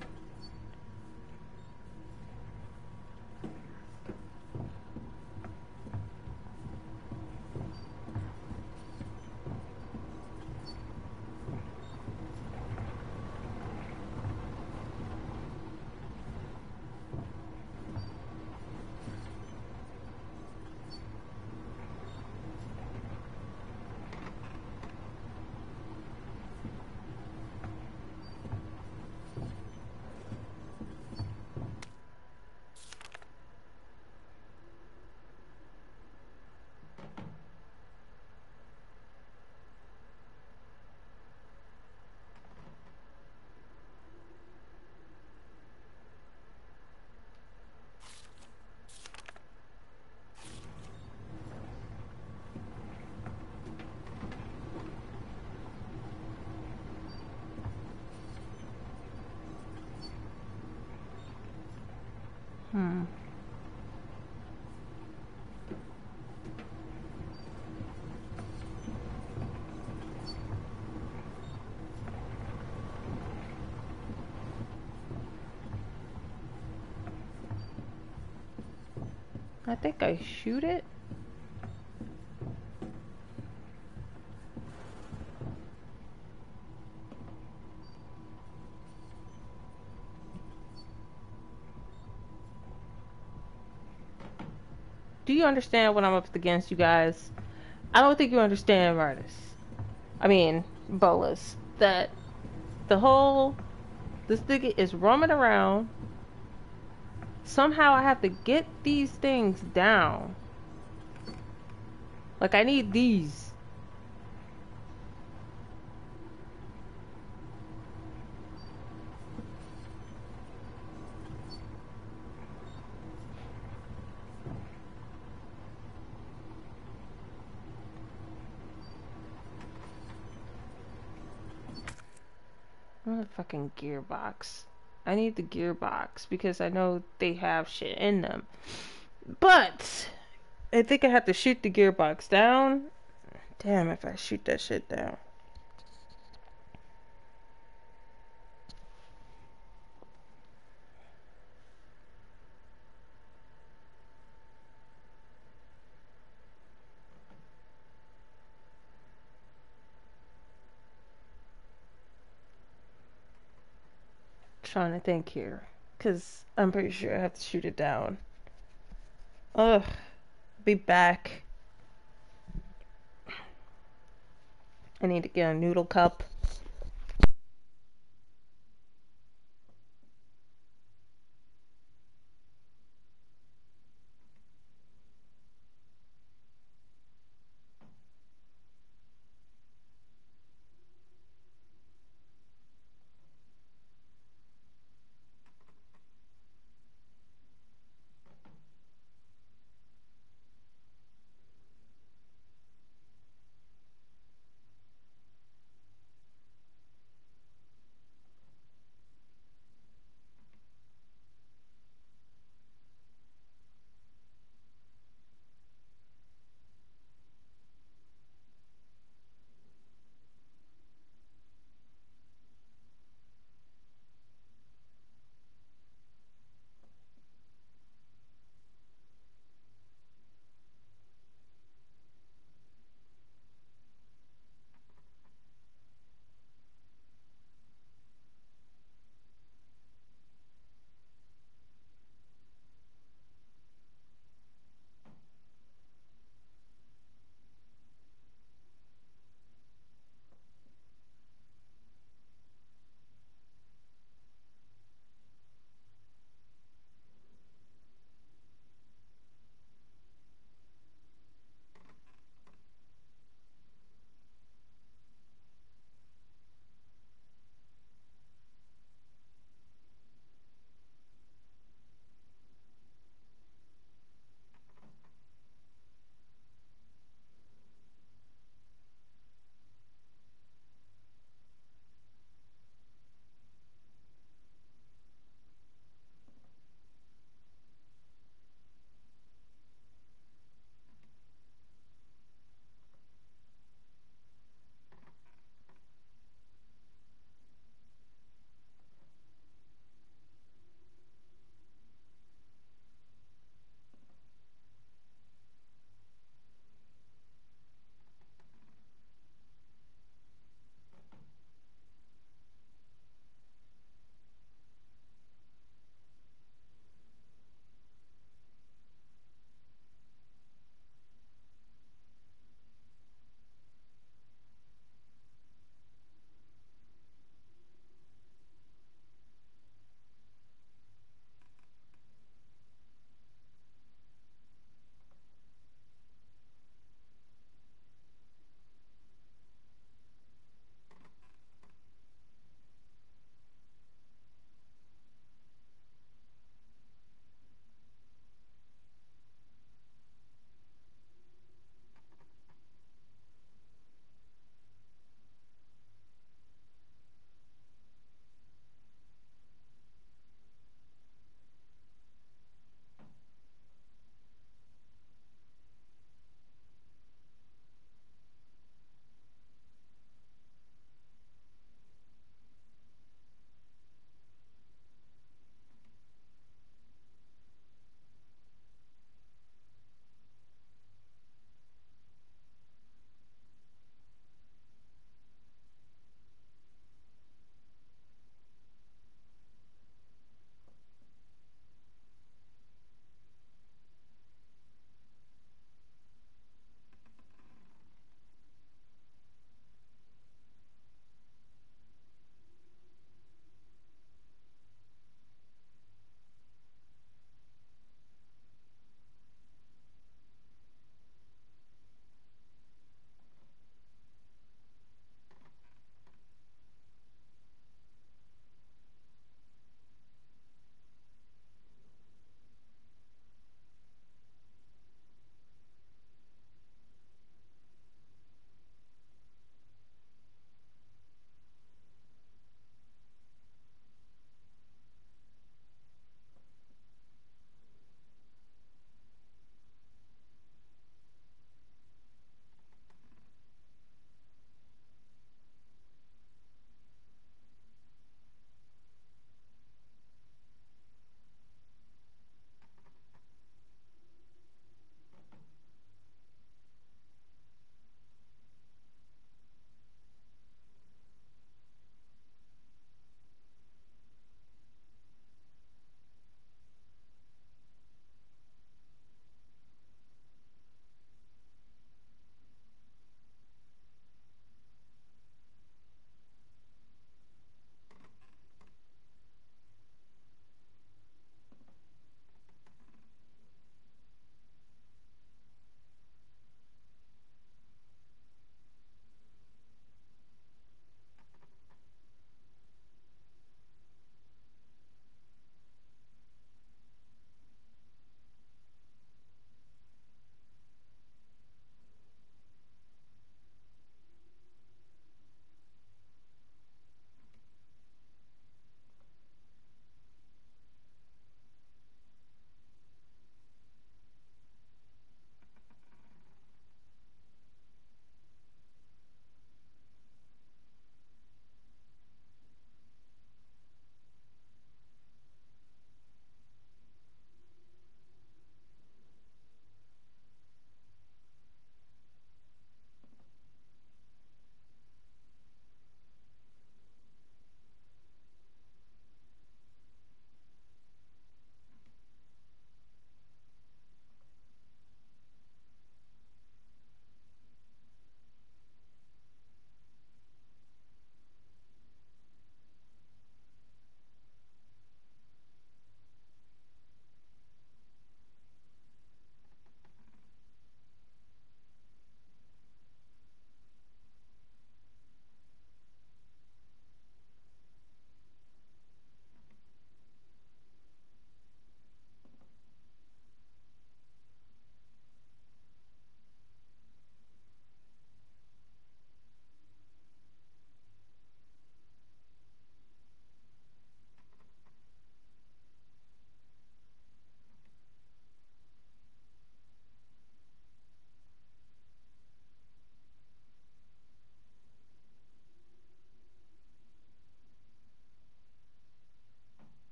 I think I shoot it. Do you understand what I'm up against, you guys? I don't think you understand, Martis. I mean, Bolas. That the whole this nigga is roaming around. Somehow I have to get these things down. Like I need these. fucking gearbox. I need the gearbox because I know they have shit in them. But I think I have to shoot the gearbox down. Damn, if I shoot that shit down. Trying to think here. Because I'm pretty sure I have to shoot it down. Ugh. Be back. I need to get a noodle cup.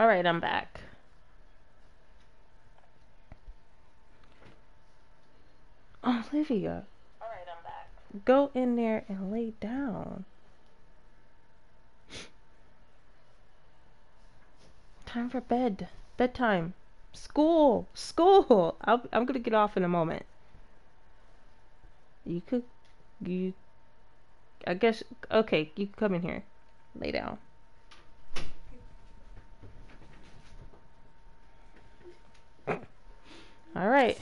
All right, I'm back. Olivia. All right, I'm back. Go in there and lay down. Time for bed. Bedtime. School. School. I'll, I'm gonna get off in a moment. You could. You. I guess. Okay, you can come in here. Lay down. All right.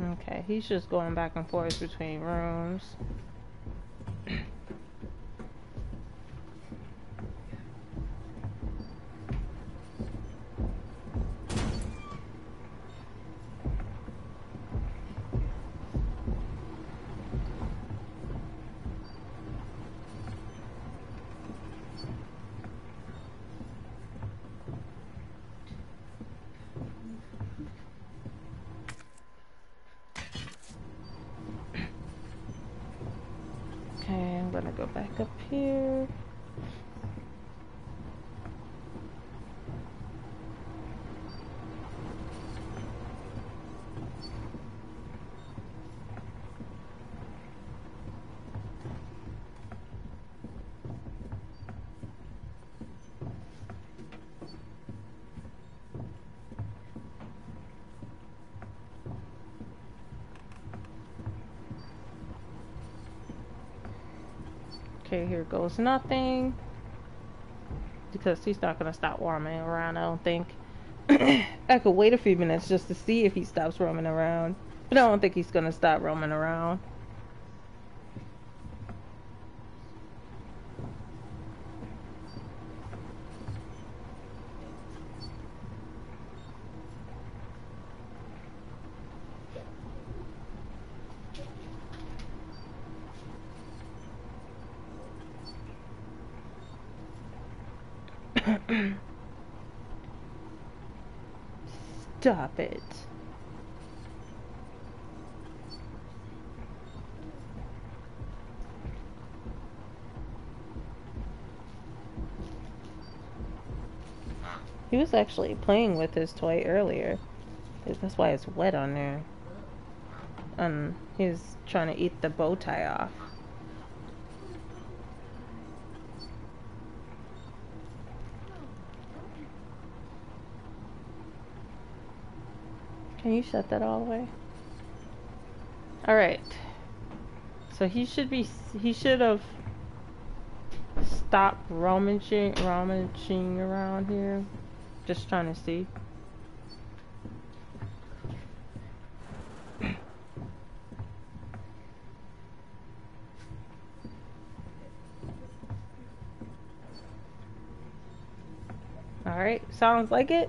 Okay, he's just going back and forth between rooms. Here goes nothing. Because he's not gonna stop roaming around, I don't think. I could wait a few minutes just to see if he stops roaming around. But I don't think he's gonna stop roaming around. Stop it. He was actually playing with his toy earlier. That's why it's wet on there. And he's trying to eat the bow tie off. Can you shut that all the way? Alright. So he should be, he should have stopped rummaging, rummaging around here. Just trying to see. Alright, sounds like it.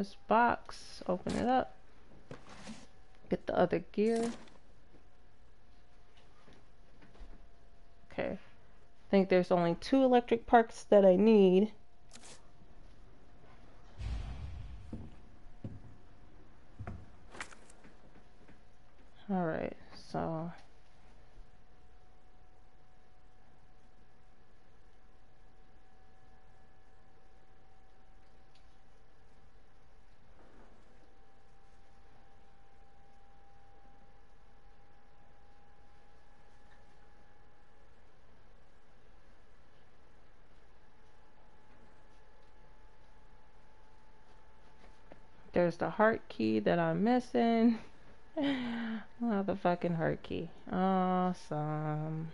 This box. Open it up. Get the other gear. Okay. I think there's only two electric parts that I need. Alright, so... There's the heart key that I'm missing. oh, the fucking heart key. Awesome.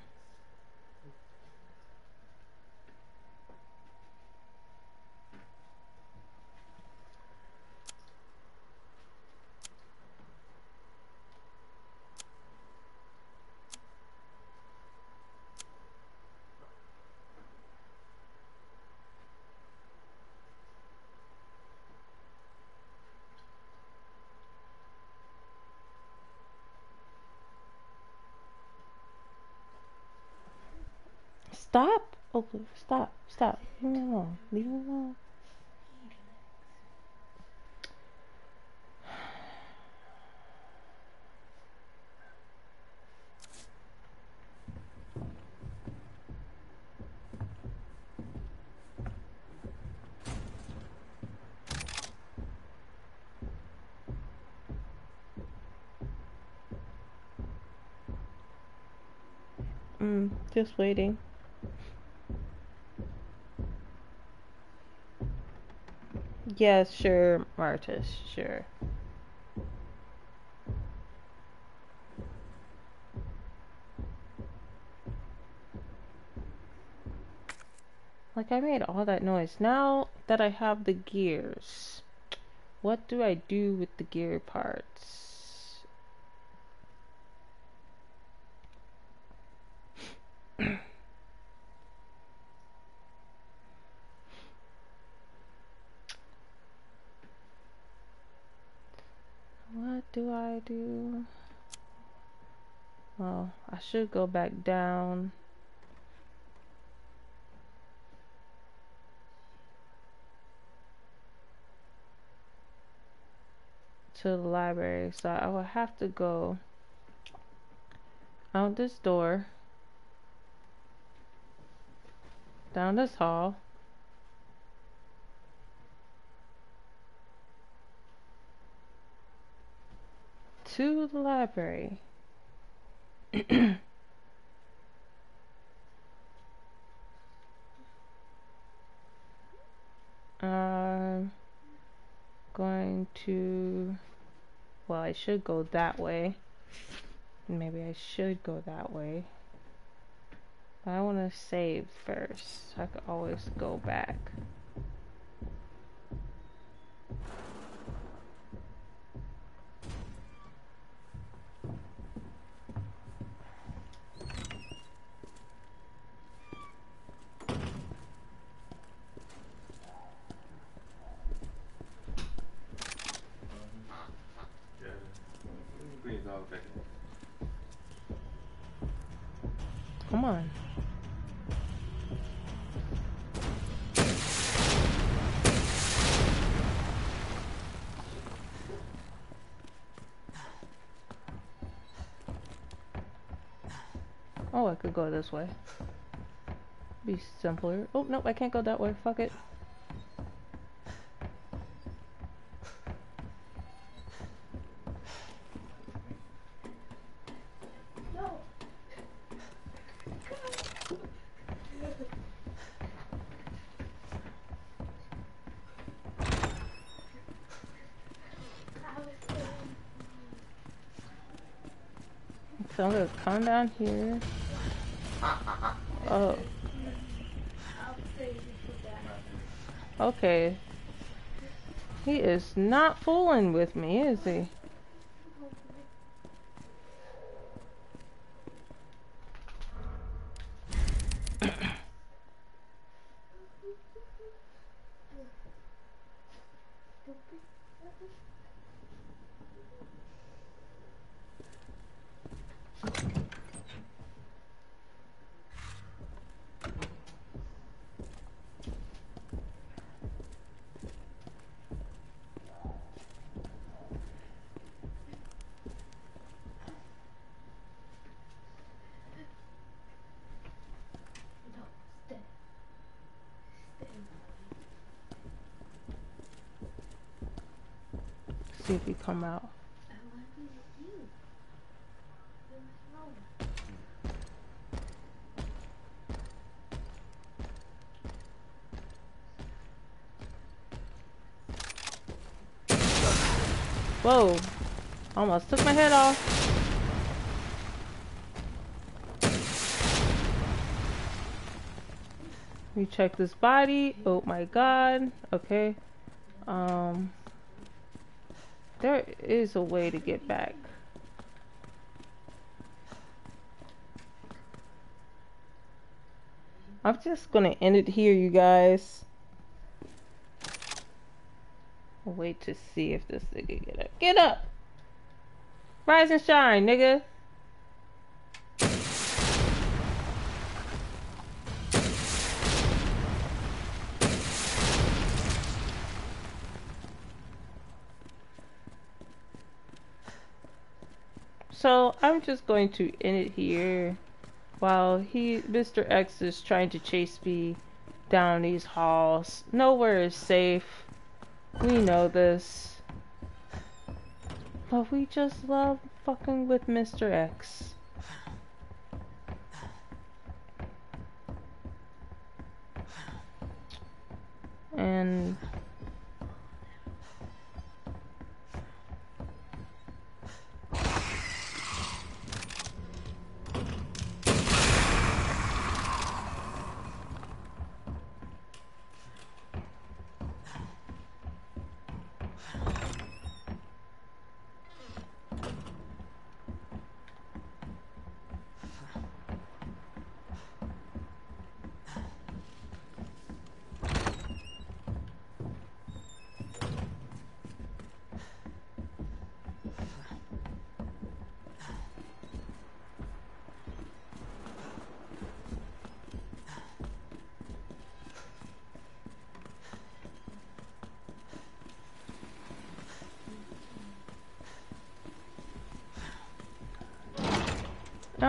Stop! Oh, stop, stop. Leave me alone. Leave me alone. Mm, just waiting. Yes, sure, Martis, sure. Like, I made all that noise. Now that I have the gears, what do I do with the gear parts? What do I do? Well, I should go back down. To the library, so I will have to go out this door, down this hall. To the library. I'm um, going to, well, I should go that way. Maybe I should go that way. But I want to save first. I could always go back. Come on. Oh, I could go this way. Be simpler. Oh, nope, I can't go that way. Fuck it. So come down here. Oh, okay. He is not fooling with me, is he? Was no Whoa. Almost took my head off. We check this body. Oh my god. Okay. Um there is a way to get back. I'm just gonna end it here, you guys. Wait to see if this nigga get up. Get up! Rise and shine, nigga. So I'm just going to end it here while he Mr. X is trying to chase me down these halls. Nowhere is safe. We know this. But we just love fucking with Mr. X. And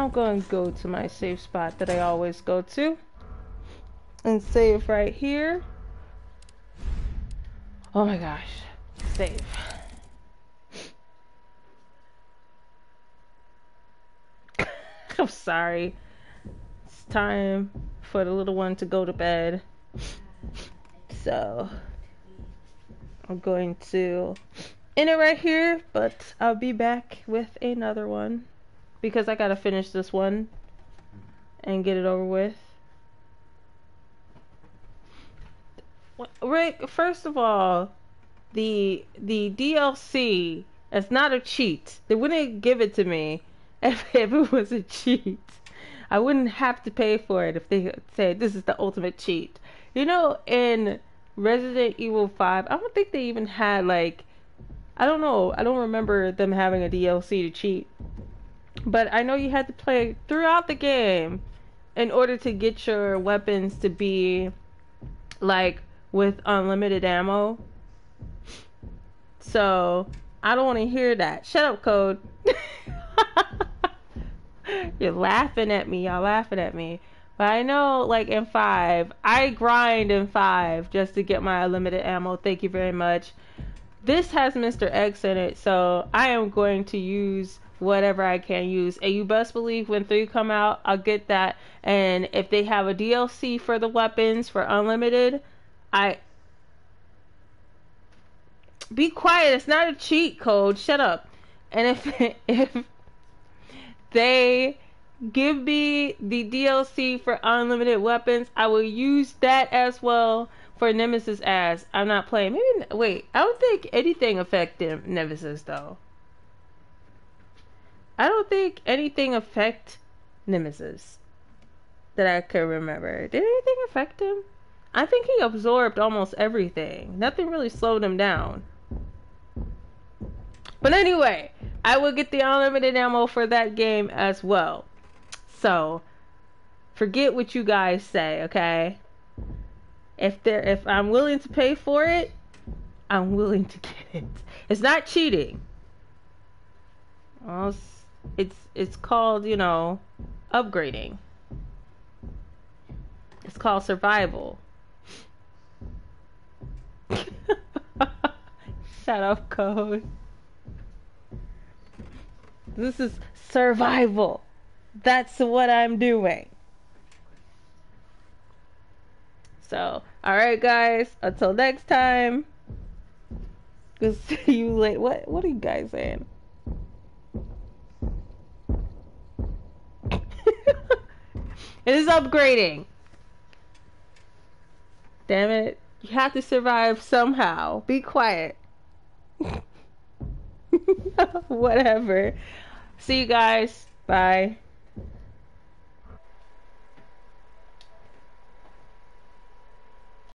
I'm going to go to my safe spot that I always go to and save right here. Oh my gosh, save. I'm sorry. It's time for the little one to go to bed. So I'm going to end it right here, but I'll be back with another one because I gotta finish this one and get it over with. Rick, first of all, the the DLC is not a cheat. They wouldn't give it to me if, if it was a cheat. I wouldn't have to pay for it if they said this is the ultimate cheat. You know, in Resident Evil 5, I don't think they even had like I don't know. I don't remember them having a DLC to cheat. But I know you had to play throughout the game in order to get your weapons to be like with unlimited ammo. So I don't want to hear that. Shut up, code. You're laughing at me. Y'all laughing at me. But I know, like in five, I grind in five just to get my unlimited ammo. Thank you very much. This has Mr. X in it, so I am going to use whatever I can use. And you best believe when three come out, I'll get that. And if they have a DLC for the weapons for unlimited, I be quiet. It's not a cheat code. Shut up. And if if they give me the DLC for unlimited weapons, I will use that as well for Nemesis as I'm not playing. Maybe wait, I don't think anything affected Nemesis though. I don't think anything affect Nemesis that I could remember. Did anything affect him? I think he absorbed almost everything. Nothing really slowed him down. But anyway, I will get the unlimited ammo for that game as well. So, forget what you guys say, okay? If there if I'm willing to pay for it, I'm willing to get it. It's not cheating. Well, it's it's called you know upgrading it's called survival shut up code This is survival. That's what I'm doing. So, alright guys, until next time. We'll see you later. What what are you guys saying? It is upgrading. Damn it. You have to survive somehow. Be quiet. Whatever. See you guys. Bye.